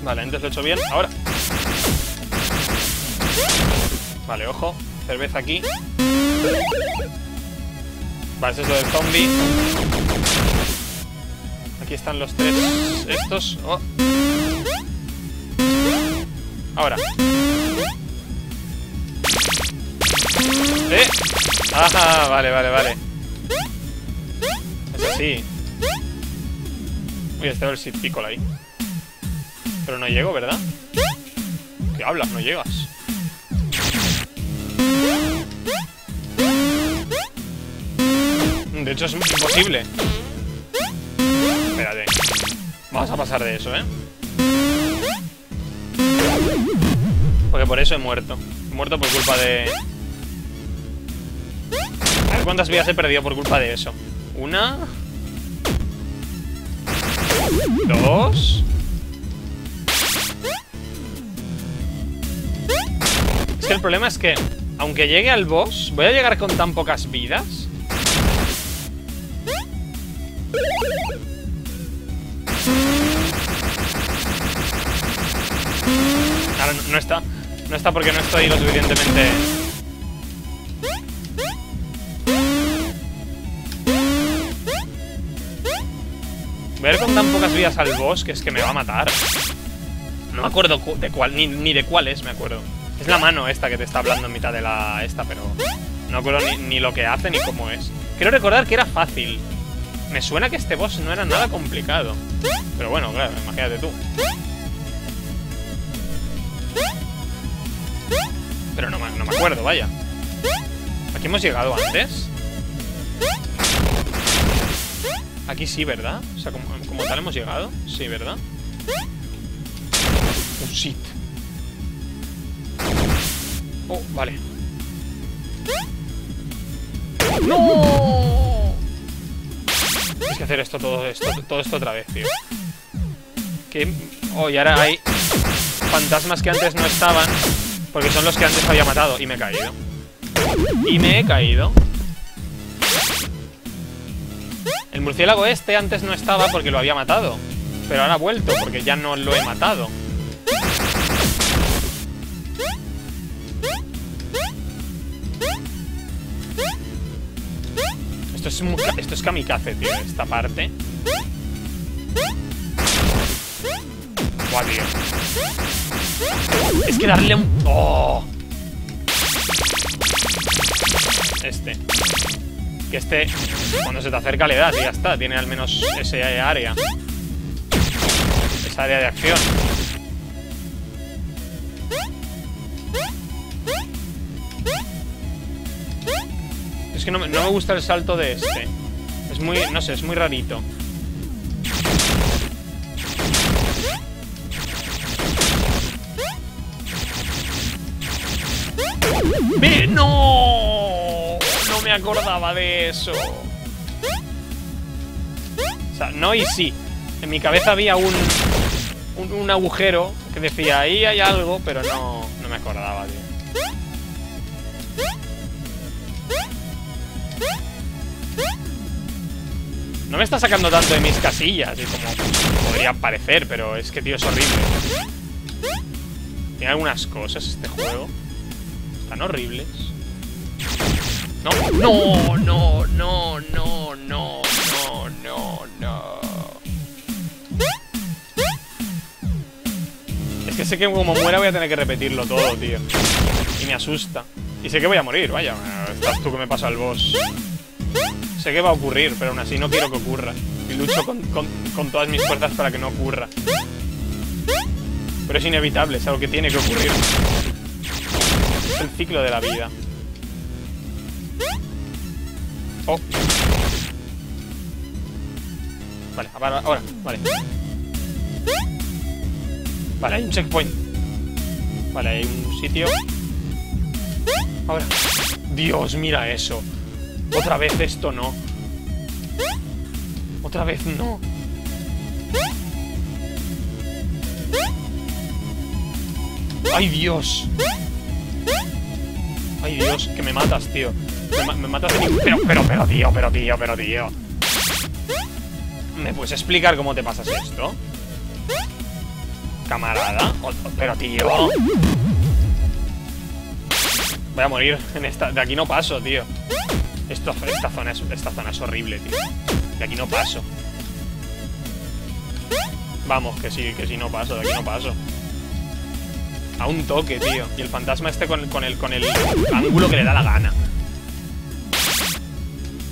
Vale, antes lo he hecho bien. Ahora. Vale, ojo. Cerveza aquí. Vale, eso es lo del zombie. Aquí están los tres estos. Oh. Ahora. ¿Eh? Ajá, vale, vale, vale. Es así. Uy, este el sit pico ahí. Pero no llego, ¿verdad? ¿Qué hablas? No llegas. De hecho, es imposible. Espérate. Vamos a pasar de eso, ¿eh? Porque por eso he muerto. He muerto por culpa de... A ver cuántas vidas he perdido por culpa de eso. Una... Dos... Es que el problema es que, aunque llegue al boss, ¿voy a llegar con tan pocas vidas? Ahora no, está. No está porque no estoy lo suficientemente... Voy a con tan pocas vidas al boss que es que me va a matar. No me acuerdo de cuál, ni, ni de cuál es, me acuerdo. Es la mano esta que te está hablando en mitad de la esta, pero no me acuerdo ni, ni, lo que hace ni cómo es. Quiero recordar que era fácil. Me suena que este boss no era nada complicado. Pero bueno, claro, imagínate tú. No, me acuerdo, vaya. ¿Aquí hemos llegado antes? Aquí sí, ¿verdad? O sea, como, tal hemos llegado. Sí, ¿verdad? Oh, shit. Oh, vale. ¡No! Tienes que hacer esto todo esto, todo esto otra vez, tío. Que... Oh, y ahora hay fantasmas que antes no estaban porque son los que antes había matado Y me he caído. Y me he caído. El murciélago este antes no estaba porque lo había matado. Pero ahora ha vuelto porque ya no lo he matado. Esto es, esto es kamikaze, tío, esta parte. Buah, tío es que darle un... ¡Oh! Este. Que este, cuando se te acerca le das y ya está. Tiene al menos ese área. Esa área de acción. Es que no, no me gusta el salto de este. Es muy, no sé, es muy rarito. ¡No! No me acordaba de eso. O sea, no y sí. En mi cabeza había un, un, agujero que decía, ahí hay algo, pero no, no me acordaba, tío. No me está sacando tanto de mis casillas, y como podría parecer, pero es que, tío, es horrible. Tiene algunas cosas este juego. Horribles. No, no, no, no, no, no, no, no. Es que que sé que como muera voy a tener que repetirlo todo, tío. Y me asusta. Y sé que voy a morir, vaya. Estás tú que me pasa el boss. Sé que va a ocurrir, pero aún así no quiero que ocurra. Y lucho con, con todas mis fuerzas para que no ocurra. Pero es inevitable, es algo que tiene que ocurrir. Es el ciclo de la vida. Oh. Vale, ahora, ahora, vale. Vale, hay un checkpoint. Vale, hay un sitio. Ahora. Dios, mira eso. Otra vez esto no. Otra vez no. ¡Ay, Dios! ¡Ay, Dios! Que me matas, tío. Me, matas de Pero, pero, pero, tío, pero, tío, pero, tío. ¿Me puedes explicar cómo te pasas esto? Camarada. Pero, tío. Voy a morir en esta. De aquí no paso, tío. Esto, esta, zona es, esta zona es horrible, tío. De aquí no paso. Vamos, que sí, que sí no paso, de aquí no paso. A un toque, tío. Y el fantasma este con, con, el, con el ángulo que le da la gana.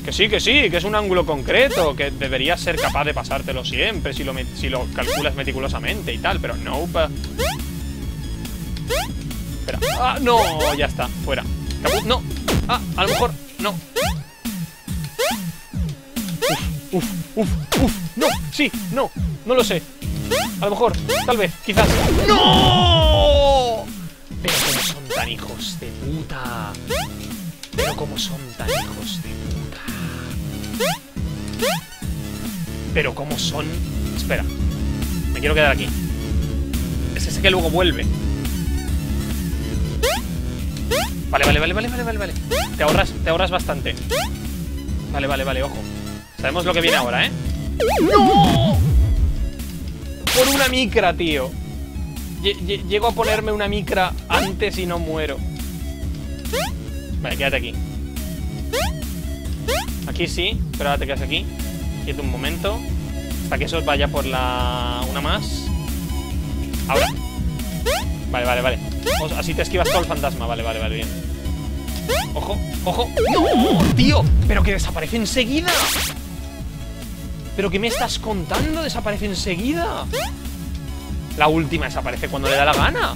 Que sí, que sí, que es un ángulo concreto, que deberías ser capaz de pasártelo siempre si lo, si lo calculas meticulosamente y tal, pero no. Espera. ¡Ah, no! Ya está, fuera. ¡No! ¡Ah, a lo mejor! ¡No! Uf, uf, uf, uf. ¡No! ¡Sí! ¡No! No lo sé. A lo mejor, tal vez, quizás. ¡No! Hijos de puta. Pero como son tan hijos de puta. Pero como son... Espera. Me quiero quedar aquí. Es ese que luego vuelve. Vale, vale, vale, vale, vale, vale, vale. Te ahorras, te ahorras bastante. Vale, vale, vale, ojo. Sabemos lo que viene ahora, ¿eh? ¡No! Por una micra, tío. Llego a ponerme una micra antes y no muero. Vale, quédate aquí. Aquí sí, pero ahora te quedas aquí. Quieto un momento. Hasta que eso vaya por la... Una más. Ahora. Vale, vale, vale. Así te esquivas todo el fantasma. Vale, vale, vale, bien. Ojo, ojo. ¡No! ¡Tío! ¡Pero que desaparece enseguida! ¿Pero qué me estás contando? Desaparece enseguida. La última desaparece cuando le da la gana.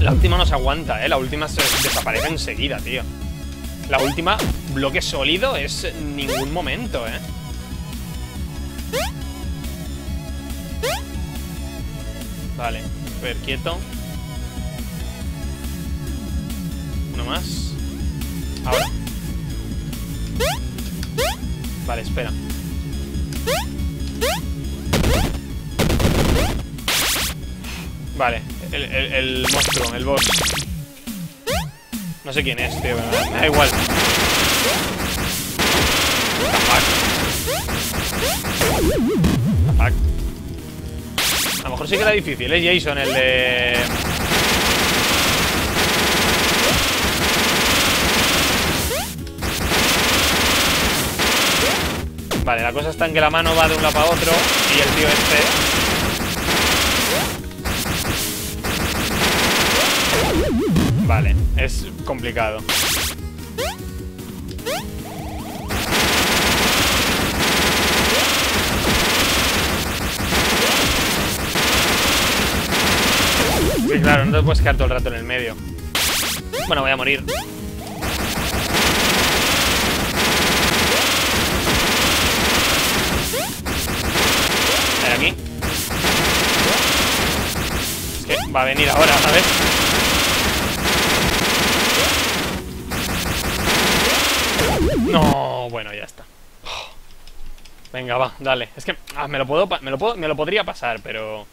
La última no se aguanta, ¿eh? La última se desaparece enseguida, tío. La última, bloque sólido, es ningún momento, ¿eh? Vale, a ver, quieto. Uno más. Ahora. Vale, espera. Vale, el, el, monstruo, el boss. No sé quién es, tío, me da igual. A lo mejor sí que era difícil, ¿eh? Jason, el de... Vale, la cosa está en que la mano va de un lado para otro y el tío este... Vale, es complicado. Sí, claro, no te puedes quedar todo el rato en el medio. Bueno, voy a morir. aquí. Es que va a venir ahora, ¿sabes? Bueno, ya está. Venga, va, dale. Es que ah, me lo puedo me lo puedo me lo podría pasar, pero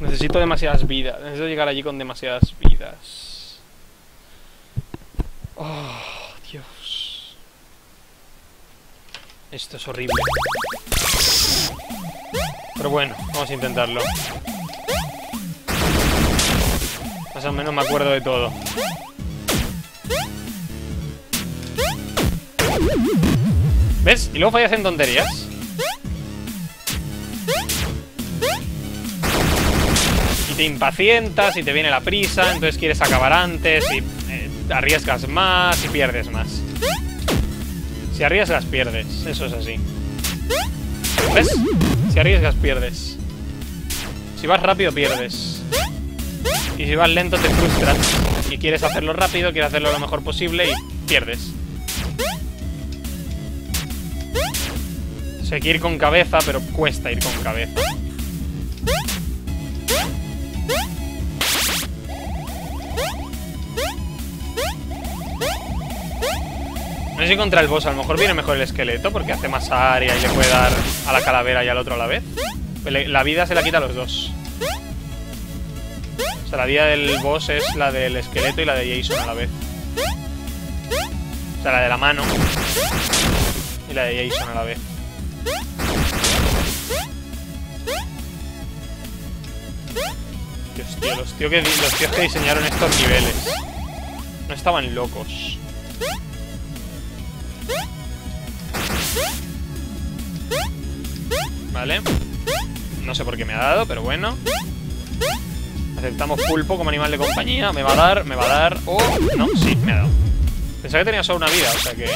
necesito demasiadas vidas. Necesito llegar allí con demasiadas vidas. Oh, Dios. Esto es horrible. Pero bueno, vamos a intentarlo. Más o menos me acuerdo de todo. ¿Ves? Y luego fallas en tonterías. te impacientas y te viene la prisa, entonces quieres acabar antes y eh, arriesgas más y pierdes más. Si arriesgas, pierdes. Eso es así. ¿Ves? Si arriesgas, pierdes. Si vas rápido, pierdes. Y si vas lento, te frustras. Y quieres hacerlo rápido, quieres hacerlo lo mejor posible y pierdes. Sé que ir con cabeza, pero cuesta ir con cabeza. No sé si contra el boss a lo mejor viene mejor el esqueleto porque hace más área y le puede dar a la calavera y al otro a la vez. La vida se la quita a los dos. O sea, la vida del boss es la del esqueleto y la de Jason a la vez. O sea, la de la mano y la de Jason a la vez. Dios, tío, los, tío que, los tíos que diseñaron estos niveles no estaban locos. Vale. No sé por qué me ha dado, pero bueno. Aceptamos pulpo como animal de compañía. Me va a dar, me va a dar... Oh, no, sí, me ha dado. Pensaba que tenía solo una vida, o sea que...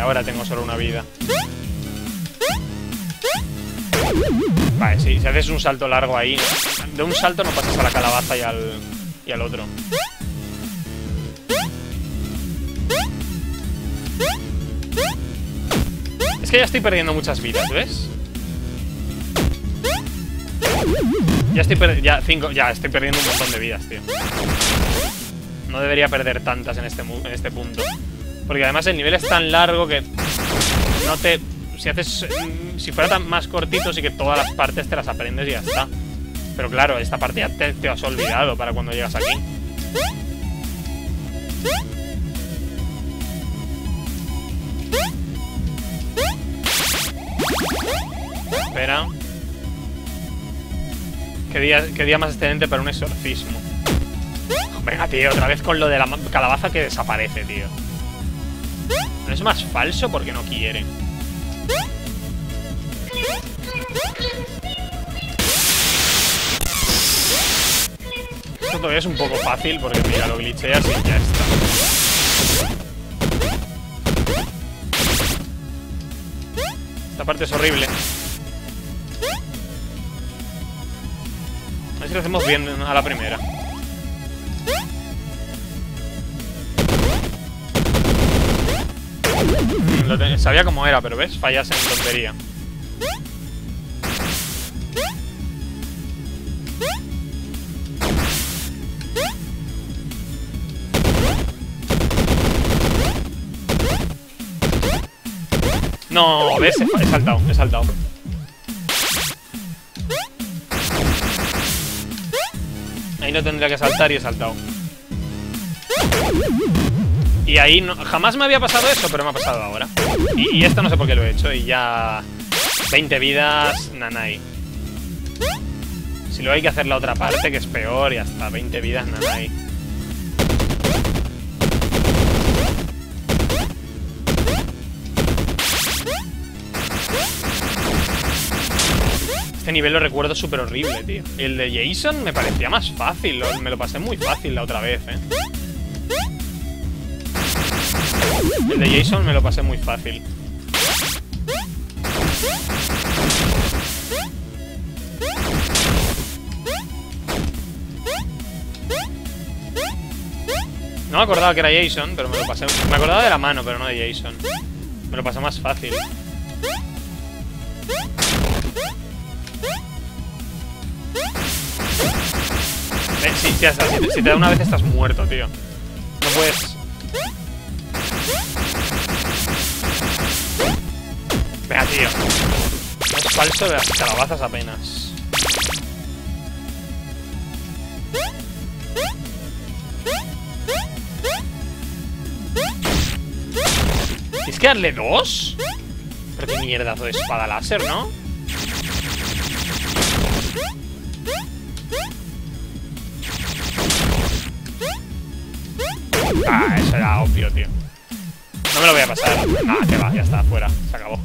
ahora tengo solo una vida. Vale, si haces un salto largo ahí, de un salto no pasas a la calabaza y al, y al otro. Es que ya estoy perdiendo muchas vidas, ¿ves? Ya estoy, ya, cinco, ya estoy perdiendo un montón de vidas, tío. No debería perder tantas en este, en este punto. Porque además el nivel es tan largo que no te si haces... Si fuera tan más cortito, sí que todas las partes te las aprendes y ya está. Pero claro, esta parte ya te, te has olvidado para cuando llegas aquí. Espera. ¿Qué día, qué día más excelente para un exorcismo. Venga, tío, otra vez con lo de la calabaza que desaparece, tío. ¿No es más falso porque no quiere? Esto todavía es un poco fácil porque mira, lo glitcheas y ya está. Esta parte es horrible. A ver si lo hacemos bien a la primera. Sabía cómo era, pero ves, fallas en tontería. No, ves, he saltado, he saltado. Ahí no tendría que saltar y he saltado. Y ahí no, jamás me había pasado eso, pero me ha pasado ahora. Y, esto no sé por qué lo he hecho. Y ya... 20 vidas, nanay. Si luego hay que hacer la otra parte, que es peor, y hasta 20 vidas, nanay. Este nivel lo recuerdo súper horrible, tío. El de Jason me parecía más fácil. Me lo pasé muy fácil la otra vez, eh. El de Jason me lo pasé muy fácil. No me acordaba que era Jason, pero me lo pasé... Me acordaba de la mano, pero no de Jason. Me lo pasé más fácil. Si te da una vez estás muerto, tío. No puedes... tío. Es falso de las calabazas apenas. ¿Es que darle dos? Pero qué mierdazo de espada láser, ¿no? Ah, eso era obvio, tío. No me lo voy a pasar. Ah, que va, ya está, fuera. Se acabó.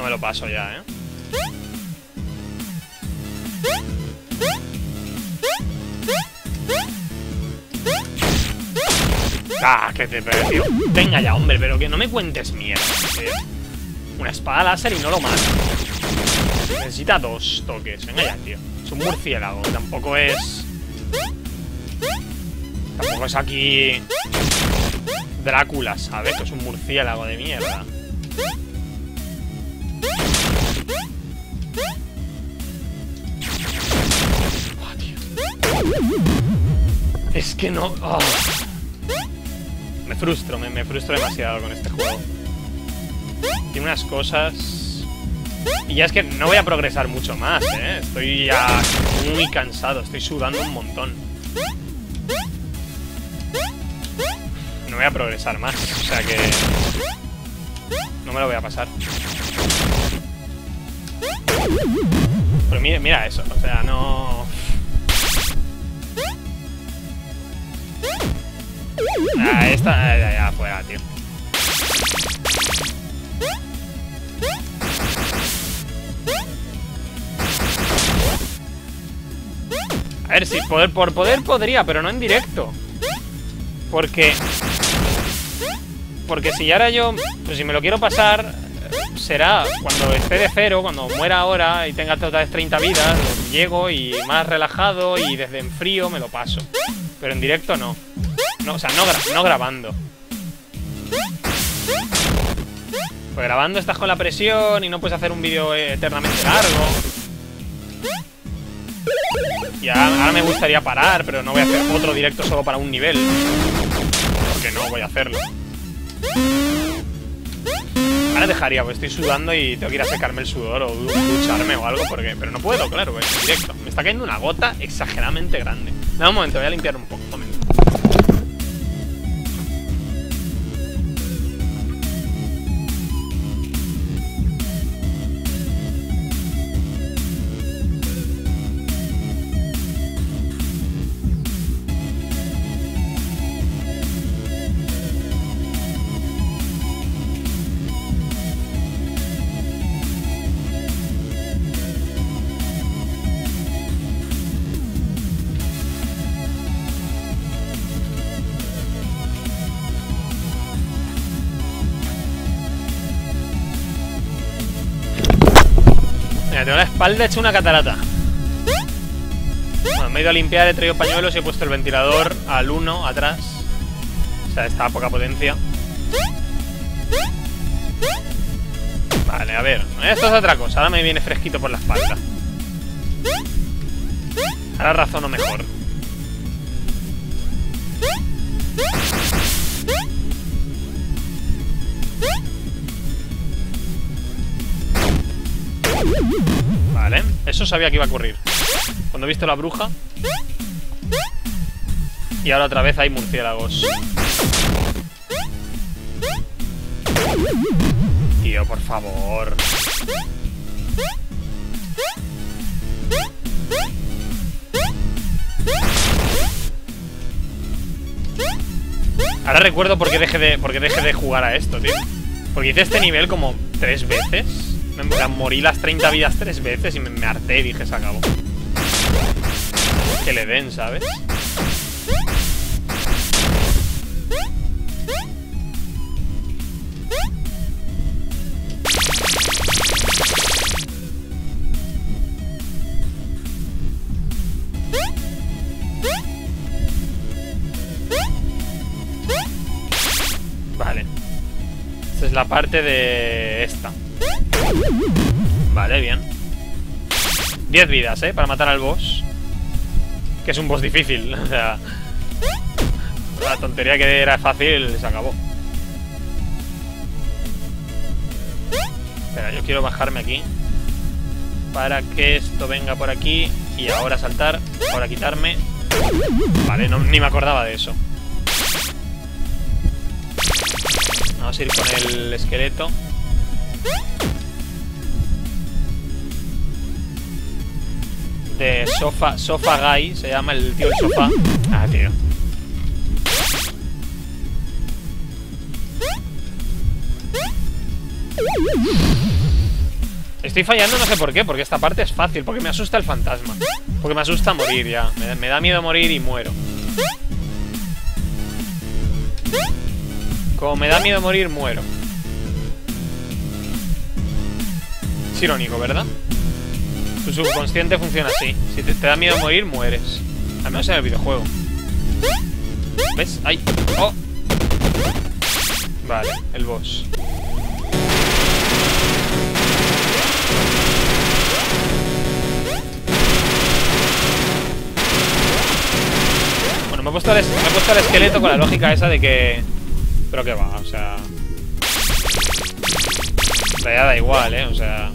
No me lo paso ya, ¿eh? Ah, que te tío. Venga ya, hombre, pero que no me cuentes mierda, tío. Una espada láser y no lo mata. Necesita dos toques. Venga ya, tío. Es un murciélago. Tampoco es... Tampoco es aquí... Drácula, ¿sabes? Que es un murciélago de mierda. Es que no... Oh. Me frustro, me, me frustro demasiado con este juego. Tiene unas cosas... Y ya es que no voy a progresar mucho más, ¿eh? Estoy ya muy cansado, estoy sudando un montón. No voy a progresar más, o sea que... No me lo voy a pasar. Pero mira, mira eso, o sea, no... Ah, esta... Ya, ya, fuera, tío. A ver, si poder, por poder podría, pero no en directo. Porque... Porque si ahora yo... Pues si me lo quiero pasar... Será cuando esté de cero, cuando muera ahora y tenga todas 30 vidas, llego y más relajado y desde en frío me lo paso. Pero en directo no. No, o sea, no, no grabando. Pues grabando estás con la presión y no puedes hacer un vídeo eternamente largo. Y ahora, me gustaría parar, pero no voy a hacer otro directo solo para un nivel. Porque no voy a hacerlo. Ahora dejaría, pues estoy sudando y tengo que ir a secarme el sudor o ducharme o algo, porque pero no puedo, claro, pues directo. Me está cayendo una gota exageradamente grande. Dame un momento, voy a limpiar un poco. Un momento. Espalda hecha una catarata. Bueno, me he ido a limpiar, he traído pañuelos y he puesto el ventilador al 1 atrás. O sea, está a poca potencia. Vale, a ver. Esto es otra cosa. Ahora me viene fresquito por la espalda. Ahora razono mejor. Eso sabía que iba a ocurrir. Cuando he visto la bruja Y ahora otra vez hay murciélagos. Tío, por favor. Ahora recuerdo por qué dejé de, por qué dejé de jugar a esto, tío. Porque hice este nivel como tres veces me, morí las 30 vidas tres veces y me, harté y dije, se acabó. Que le den, ¿sabes? Vale. Esta es la parte de. Bien. 10 vidas, ¿eh? Para matar al boss. Que es un boss difícil [LAUGHS] O sea La tontería que era fácil se acabó. Espera, yo quiero bajarme aquí Para que esto venga por aquí Y ahora saltar Ahora quitarme. Vale, no, ni me acordaba de eso. Vamos a ir con el esqueleto De Sofa, Sofa Guy, se llama el tío del sofá. Ah, tío. Estoy fallando no sé por qué, porque esta parte es fácil, porque me asusta el fantasma. Porque me asusta morir ya. Me, me da miedo morir y muero. Como me da miedo morir, muero. Es irónico, ¿verdad? Tu subconsciente funciona así. Si te, da miedo morir, mueres. Al menos en el videojuego. ¿Ves? ¡Ay! ¡Oh! Vale, el boss. Bueno, me he, puesto el, es- me he puesto el esqueleto con la lógica esa de que... Pero que va, o sea... Ya da igual, ¿eh? O sea...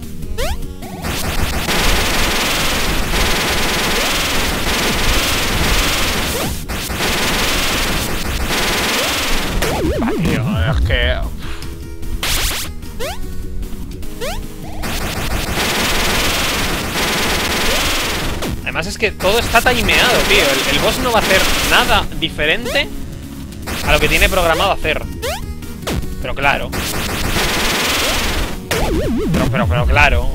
que... Además es que todo está timeado, tío. El, boss no va a hacer nada diferente a lo que tiene programado hacer. Pero claro. Pero, pero, pero claro.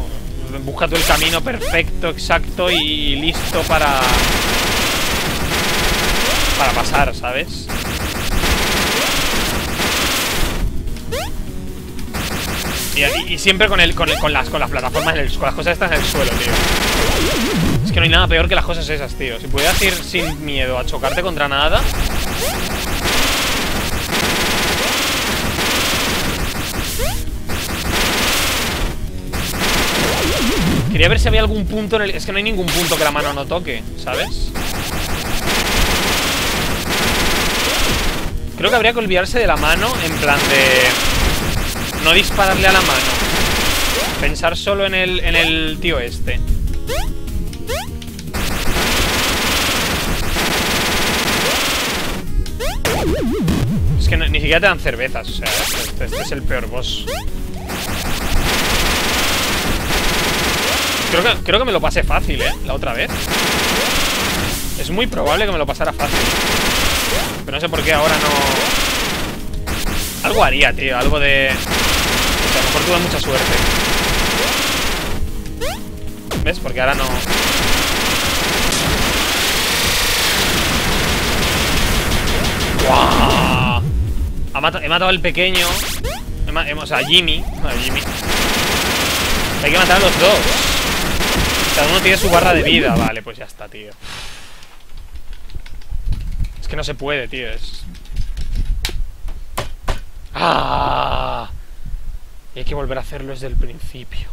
Busca tú el camino perfecto, exacto y listo para... Para pasar, ¿sabes? Y, siempre con, el, con, el- con las, con las plataformas, con las cosas estas en el suelo, tío. Es que no hay nada peor que las cosas esas, tío. Si pudieras ir sin miedo a chocarte contra nada. Quería ver si había algún punto en el... Es que no hay ningún punto que la mano no toque, ¿sabes? Creo que habría que olvidarse de la mano en plan de... No dispararle a la mano. Pensar solo en el, en el tío este. Es que ni siquiera te dan cervezas, o sea, este, este es el peor boss. Creo que, creo que me lo pasé fácil, ¿eh? La otra vez. Es muy probable que me lo pasara fácil. Pero no sé por qué ahora no... Algo haría, tío, algo de... mejor tuve mucha suerte. ¿Ves? Porque ahora no... ¡Guau! He matado al pequeño. O sea, a Jimmy. A Jimmy. Hay que matar a los dos. Cada uno tiene su barra de vida. Vale, pues ya está, tío. Es que no se puede, tío. Es... ¡Ah! Y hay que volver a hacerlo desde el principio.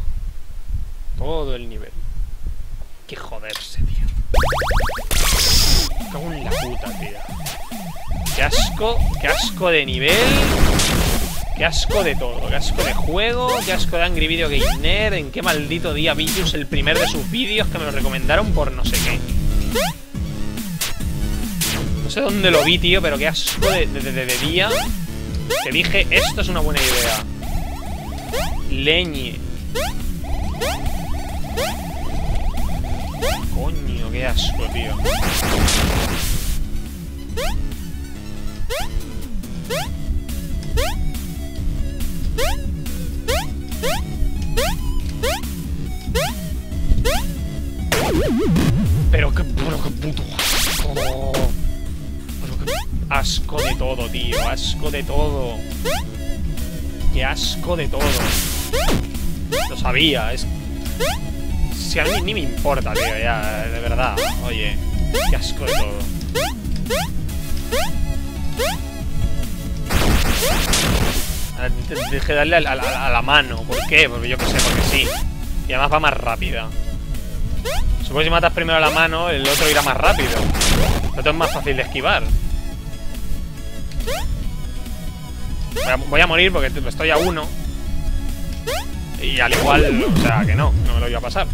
Todo el nivel. Hay que joderse, tío. Me cago en la puta, tío. Qué asco, qué asco de nivel. Qué asco de todo, qué asco de juego, qué asco de Angry Video Game Nerd, en qué maldito día vi Jus el primer de sus vídeos que me lo recomendaron por no sé qué. No sé dónde lo vi, tío, pero qué asco de, de- de- de día que dije, esto es una buena idea. Leñe. Coño, qué asco, tío. Pero qué, pero qué puto asco. Asco de todo, tío. Asco de todo. Qué asco de todo. Lo sabía, es... Si a mí ni me importa, tío, ya, de verdad. Oye, qué asco de todo. Dejé de darle a, la mano. ¿Por qué? Porque yo qué sé, porque sí. Y además va más rápida. Supongo que si matas primero a la mano, el otro irá más rápido. El otro es más fácil de esquivar. Voy a, morir porque estoy a uno. Y al igual, o sea, que no, no me lo iba a pasar.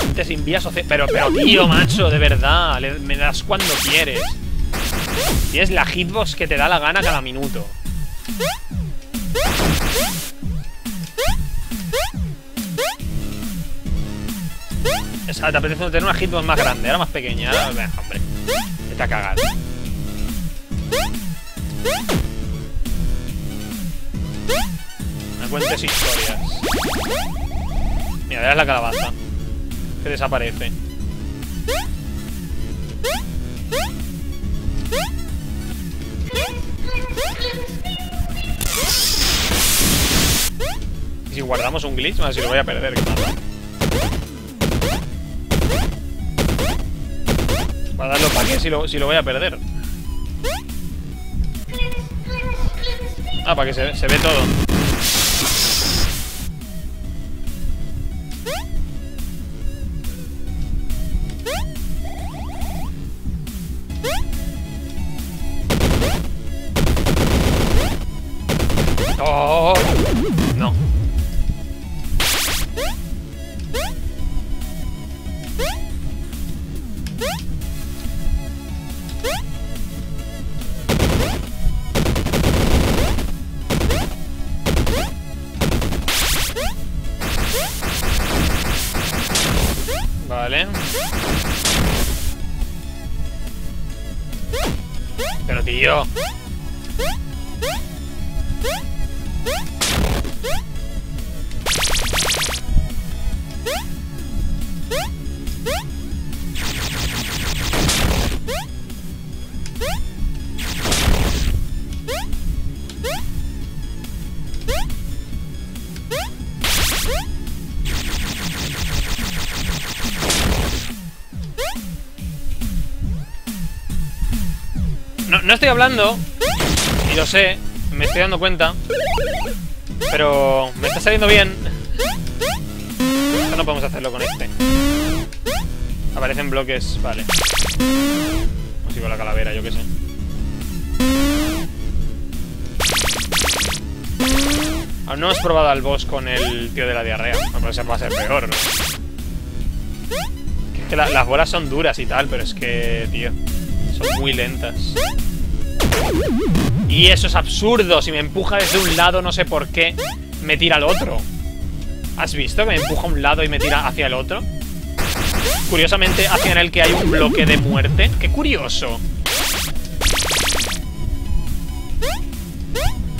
Gente sin vía social. Pero, pero, tío, macho, de verdad. me das cuando quieres. Tienes la hitbox que te da la gana cada minuto. Te apetece tener una hitbox más grande, ahora más pequeña. Ahora, hombre. Vete a cagar. Me cuentes historias. Mira, verás la calabaza. Que desaparece. ¿Y si guardamos un glitch? Ver si lo voy a perder, ¿qué pasa? A darlo para qué si lo, si lo voy a perder. Ah, para que se, se ve todo. Y lo sé, me estoy dando cuenta, pero me está saliendo bien. Esto no podemos hacerlo con este. Aparecen bloques, vale. O sigo la calavera, yo qué sé. Aún no hemos probado al boss con el tío de la diarrea. No, va a ser peor, ¿no? Es que la- las bolas son duras y tal, pero es que, tío, son muy lentas. Y eso es absurdo. Si me empuja desde un lado, no sé por qué, me tira al otro. ¿Has visto me empuja a un lado y me tira hacia el otro? Curiosamente, hacia el que hay un bloque de muerte. ¡Qué curioso!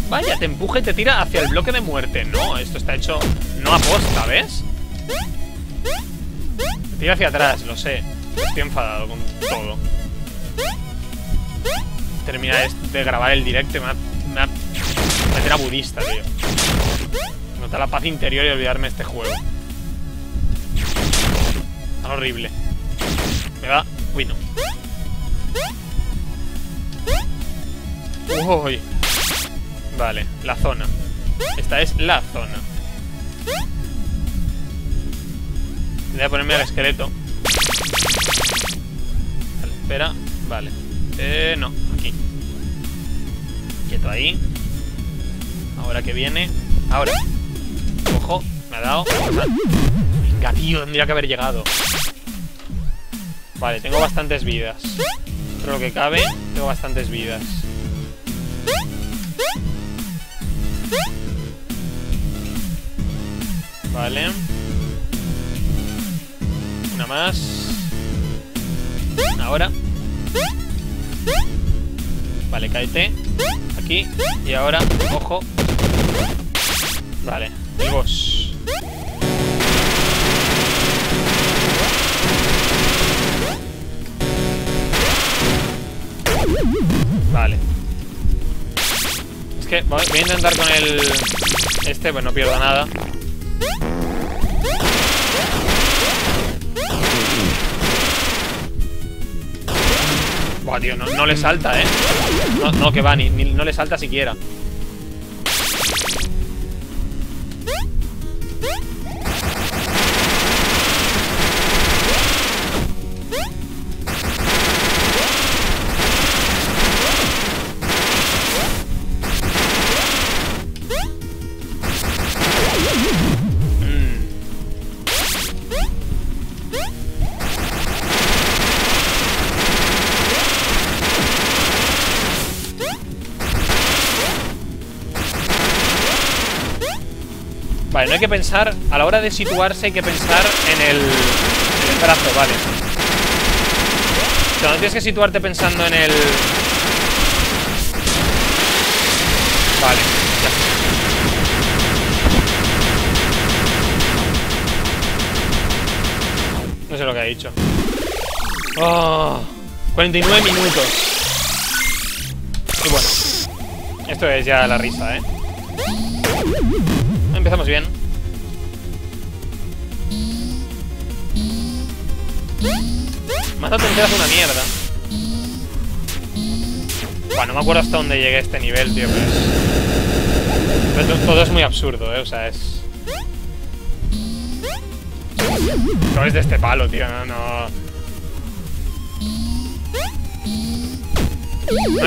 Vaya, te empuja y te tira hacia el bloque de muerte. No, esto está hecho no a posta, ¿ves? Te tira hacia atrás, lo sé. Estoy enfadado con todo. Termina de, grabar el directo y me ha- me meter a budista, tío. Notar la paz interior y olvidarme este juego. Tan horrible. Me va... Uy, no. Uy. Vale, la zona. Esta es la zona. Voy a ponerme al esqueleto. Vale, espera. Vale. Eh, no. Quieto ahí. Ahora que viene. Ahora. Ojo, me ha dado. Venga, tío, tendría que haber llegado. Vale, tengo bastantes vidas. Pero lo que cabe, tengo bastantes vidas. Vale. Una más. Ahora. Vale, cáete. Aquí. Y ahora, ojo. Vale, el boss. Vale. Es que voy a intentar con el... Este, pues no pierdo nada. No, le salta, ¿eh? No, no, que va, ni, ni- no le salta siquiera. Vale, no hay que pensar... A la hora de situarse hay que pensar en el, en el brazo, vale. O sea, no tienes que situarte pensando en el... Vale. No sé lo que ha dicho. Oh, 49 minutos. Y bueno, esto es ya la risa, ¿eh? Empezamos bien. Más no te enteras una mierda. Bueno, no me acuerdo hasta dónde llegué este nivel, tío, pero es... todo es muy absurdo, ¿eh? O sea, es... No es de este palo, tío, no, no...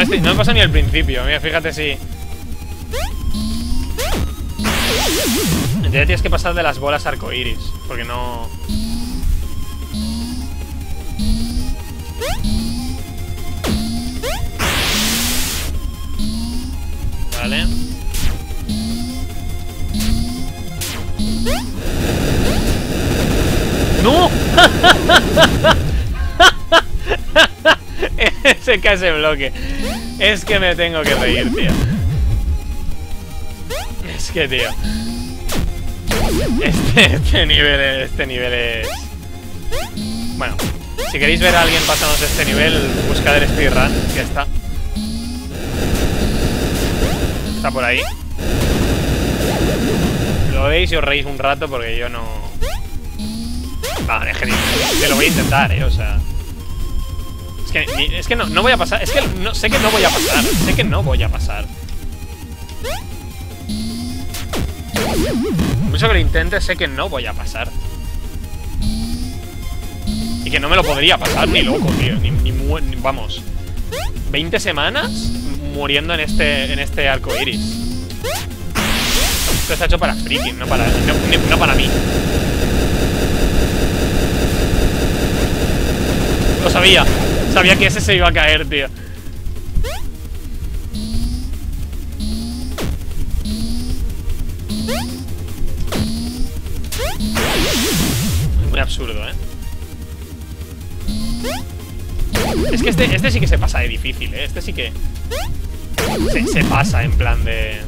No, no pasa ni al principio, mira, fíjate si... Entonces tienes que pasar de las bolas arcoiris, porque no... Vale. ¡No! Se [LAUGHS] cae ese bloque. Es que me tengo que reír, tío. Es que, tío. Este, este nivel es, este nivel es... Bueno, si queréis ver a alguien pasándose este nivel, buscad el speedrun, que está. Está por ahí. Lo veis y os reís un rato porque yo no... Vale, genial. Que lo voy a intentar, eh, o sea... Es que, es que no, no voy a pasar. Es que no, sé que no voy a pasar. Sé que no voy a pasar. Mucho que lo intente, sé que no voy a pasar. Y que no me lo podría pasar ni loco, tío. Ni, vamos. 20 semanas muriendo en este, en este arco iris. Esto está hecho para freaking, no para, no, no para mí. Lo sabía. Sabía que ese se iba a caer, tío. Muy absurdo, ¿eh? Es que este, este sí que se pasa de difícil, ¿eh? Este sí que... Se, pasa en plan de...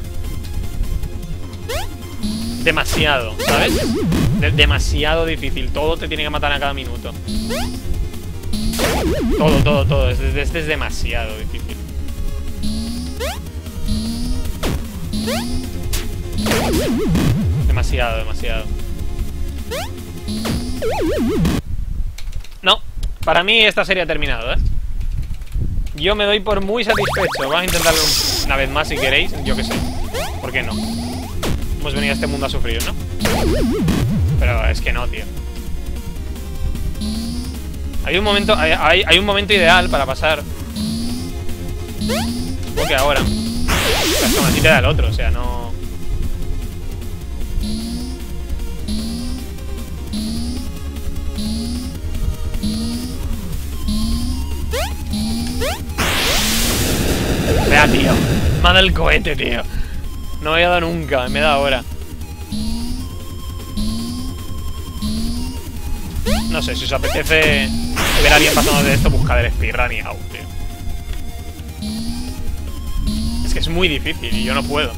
Demasiado, ¿sabes? demasiado difícil. Todo te tiene que matar a cada minuto. Todo, todo, todo. Este, este es demasiado difícil. Demasiado, demasiado. No, para mí esta serie ha terminado, ¿eh? Yo me doy por muy satisfecho. Vamos a intentarlo una vez más si queréis. Yo que sé. ¿Por qué no? Hemos venido a este mundo a sufrir, ¿no? Pero es que no, tío. Hay un momento, hay, un momento ideal para pasar. Supongo que ahora. Pero así te da el otro, o sea, no. Vea, tío. Me ha el cohete, tío. No me había dado nunca, me da ahora. No sé, si os apetece ver a alguien pasando de esto, buscad el speedrun y out, tío. Es que es muy difícil y yo no puedo.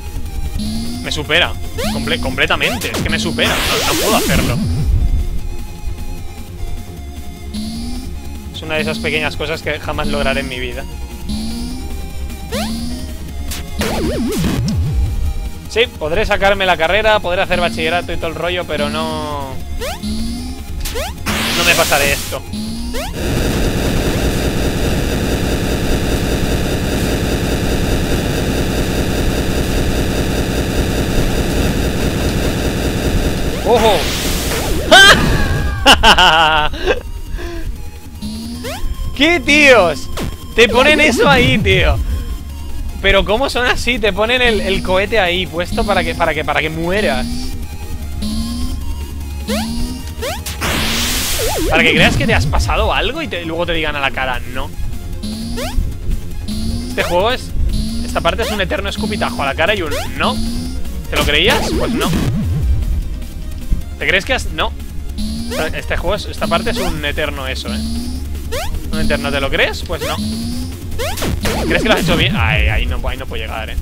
Me supera. completamente. Es que me supera. No puedo hacerlo. Es una de esas pequeñas cosas que jamás lograré en mi vida. Sí, podré sacarme la carrera, podré hacer bachillerato y todo el rollo, pero no me pasa de esto. ¡Ojo! [LAUGHS] ¿Qué, tíos? Te ponen eso ahí, tío. Pero ¿cómo son así? Te ponen el, cohete ahí puesto para que, para que, para que mueras. Para que creas que te has pasado algo y, luego te digan a la cara no. Este juego es... Esta parte es un eterno escupitajo a la cara y un no. ¿Te lo creías? Pues no. ¿Te crees que has...? No. Este juego, esta parte es un eterno eso, ¿eh? Un eterno, ¿te lo crees? Pues no. ¿Crees que lo has hecho bien? Ay, ahí no, ahí no puedo llegar, ¿eh?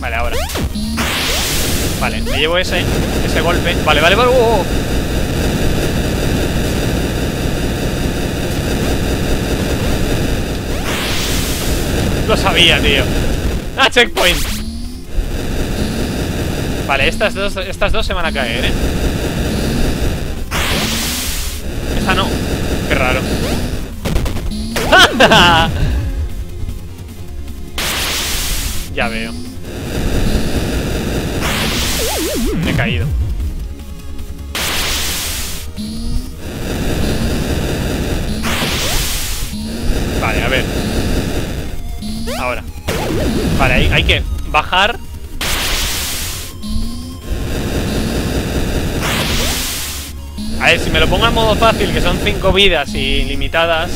Vale, ahora Vale, me llevo ese Ese golpe Vale, vale, vale oh, oh. Lo sabía, tío ¡Ah, checkpoint! Vale, estas dos, estas dos se van a caer, ¿eh? Esta no Qué raro. [LAUGHS] Ya veo. Me he caído. Vale, a ver. Ahora. Vale, hay, hay que bajar A ver, si me lo pongo en modo fácil Que son 5 vidas y limitadas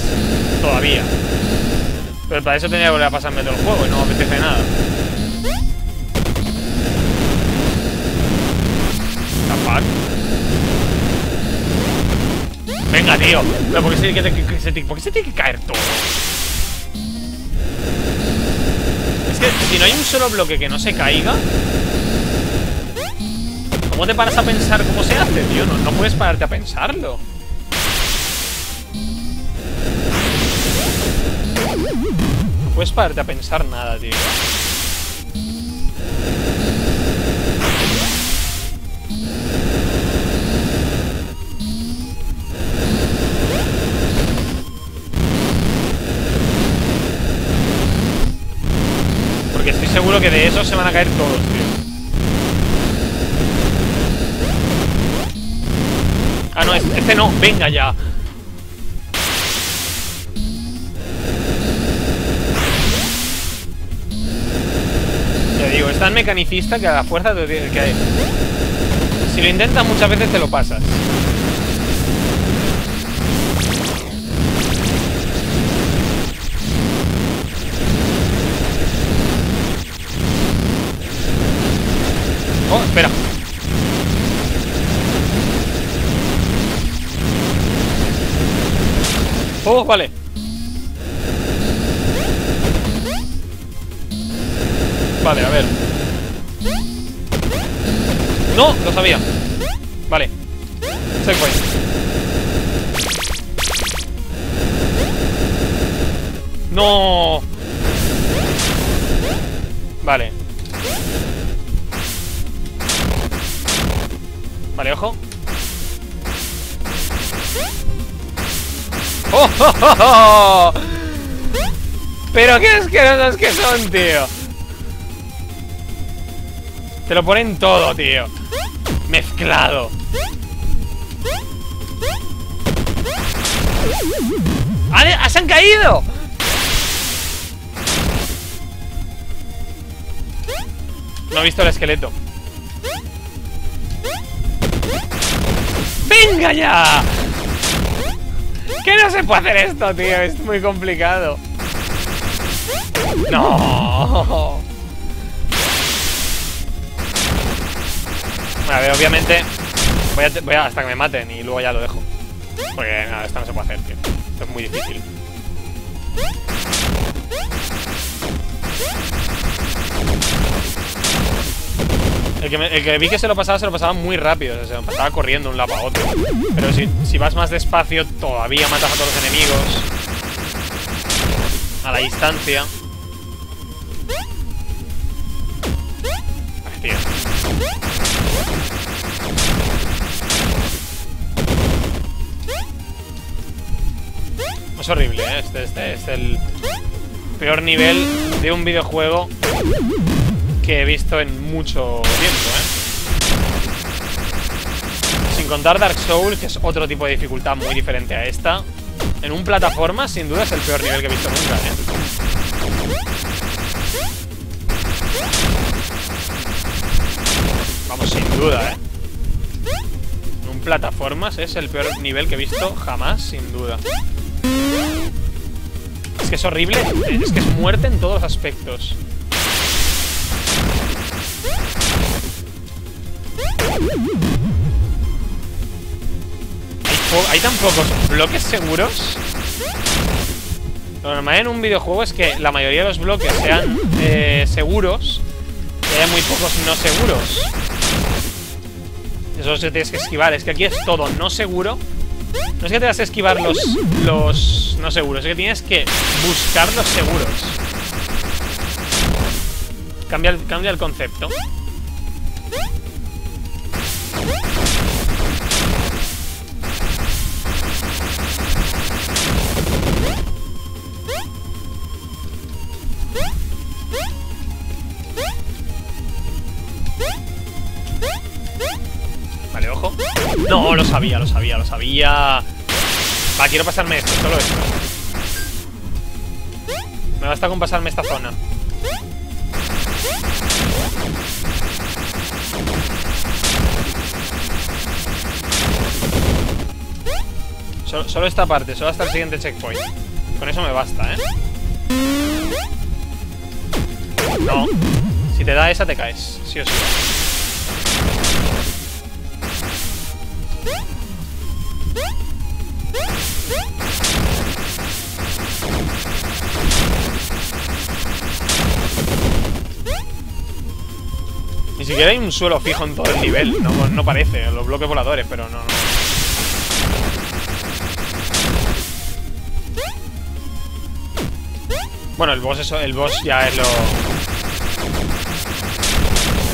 Todavía Pero para eso tenía que volver a pasarme todo juego Y no me apetece nada Venga, tío. Pero ¿por se, ¿por qué se tiene que caer todo? Es que si no hay un solo bloque que no se caiga ¿Cómo te paras a pensar cómo se hace, tío? No, no puedes pararte a pensarlo No puedes pararte a pensar nada, tío seguro que de esos se van a caer todos, tío. No, este no. Venga ya. Ya digo, es tan mecanicista que a la fuerza te que Si lo intentas muchas veces te lo pasas. Oh, espera. Oh, vale. Vale, a ver. No, lo sabía. Vale. Checkpoint. No. Vale. Vale, ojo ¡Oh! [LAUGHS] Pero qué asquerosos que son, tío Te lo ponen todo, tío Mezclado ¡Ah, se han caído! No he visto el esqueleto ¡Venga ya! ¿Qué no se puede hacer esto, tío? Es muy complicado. ¡No! A ver, obviamente voy a, voy hasta que me maten y luego ya lo dejo. Porque nada, esto no se puede hacer, tío. Esto es muy difícil. El que, vi que se lo pasaba, se lo pasaba muy rápido. Se pasaba corriendo un lado a otro. Pero si, si vas más despacio, todavía matas a todos los enemigos. A la distancia. Ay. Es horrible, ¿eh? Este, este es el peor nivel de un videojuego que he visto en mucho tiempo, ¿eh? Sin contar Dark Souls, que es otro tipo de dificultad muy diferente a esta. En un plataforma, sin duda, es el peor nivel que he visto nunca, ¿eh? Vamos, sin duda, ¿eh? En un plataformas es el peor nivel que he visto jamás, sin duda. Es que es horrible, es que es muerte en todos los aspectos. ¿Hay, tan pocos bloques seguros? Lo normal en un videojuego es que la mayoría de los bloques sean eh, seguros y haya muy pocos no seguros. Eso es que tienes que esquivar. Es que aquí es todo no seguro. No es que tengas que esquivar los, los no seguros, es que tienes que buscar los seguros. Cambia cambia el concepto. Sabía, lo sabía, lo sabía. Va, quiero pasarme esto, solo esto. Me basta con pasarme esta zona. Solo, solo, esta parte, solo hasta el siguiente checkpoint. Con eso me basta, ¿eh? No. Si te da esa, te caes. Sí o sí. Siquiera hay un suelo fijo en todo el nivel. No, parece. Los bloques voladores, pero no, no. Bueno, el boss, eso, el boss ya es lo...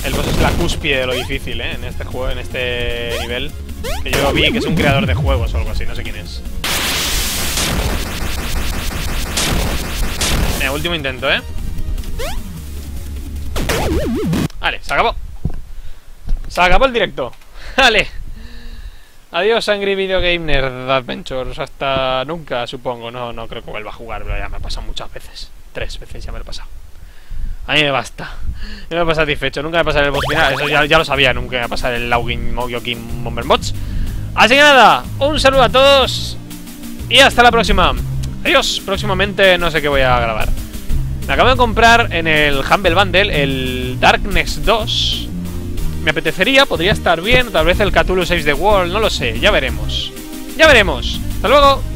El boss es la cúspide de lo difícil, ¿eh? En este juego, en este nivel. Que yo vi que es un creador de juegos o algo así, no sé quién es. Venga, último intento, ¿eh? Vale, se acabó. Se acabó el directo. [LAUGHS] Vale. Adiós, Angry Video Game Nerd Adventures. Hasta nunca, supongo. No, no creo que vuelva a jugar, pero ya me ha pasado muchas veces. Tres veces ya me lo he pasado. A mí me basta. Yo me he pasado satisfecho. Nunca me pasar el boss final. Eso ya, lo sabía. Nunca me a pasar el Login Mogyokin Bomberbots. Así que nada, un saludo a todos. Y hasta la próxima. Adiós. Próximamente no sé qué voy a grabar. Me acabo de comprar en el Humble Bundle el Darkness 2. Me apetecería, podría estar bien. Tal vez el Cthulhu 6 de World, no lo sé, ya veremos. Ya veremos. Hasta luego.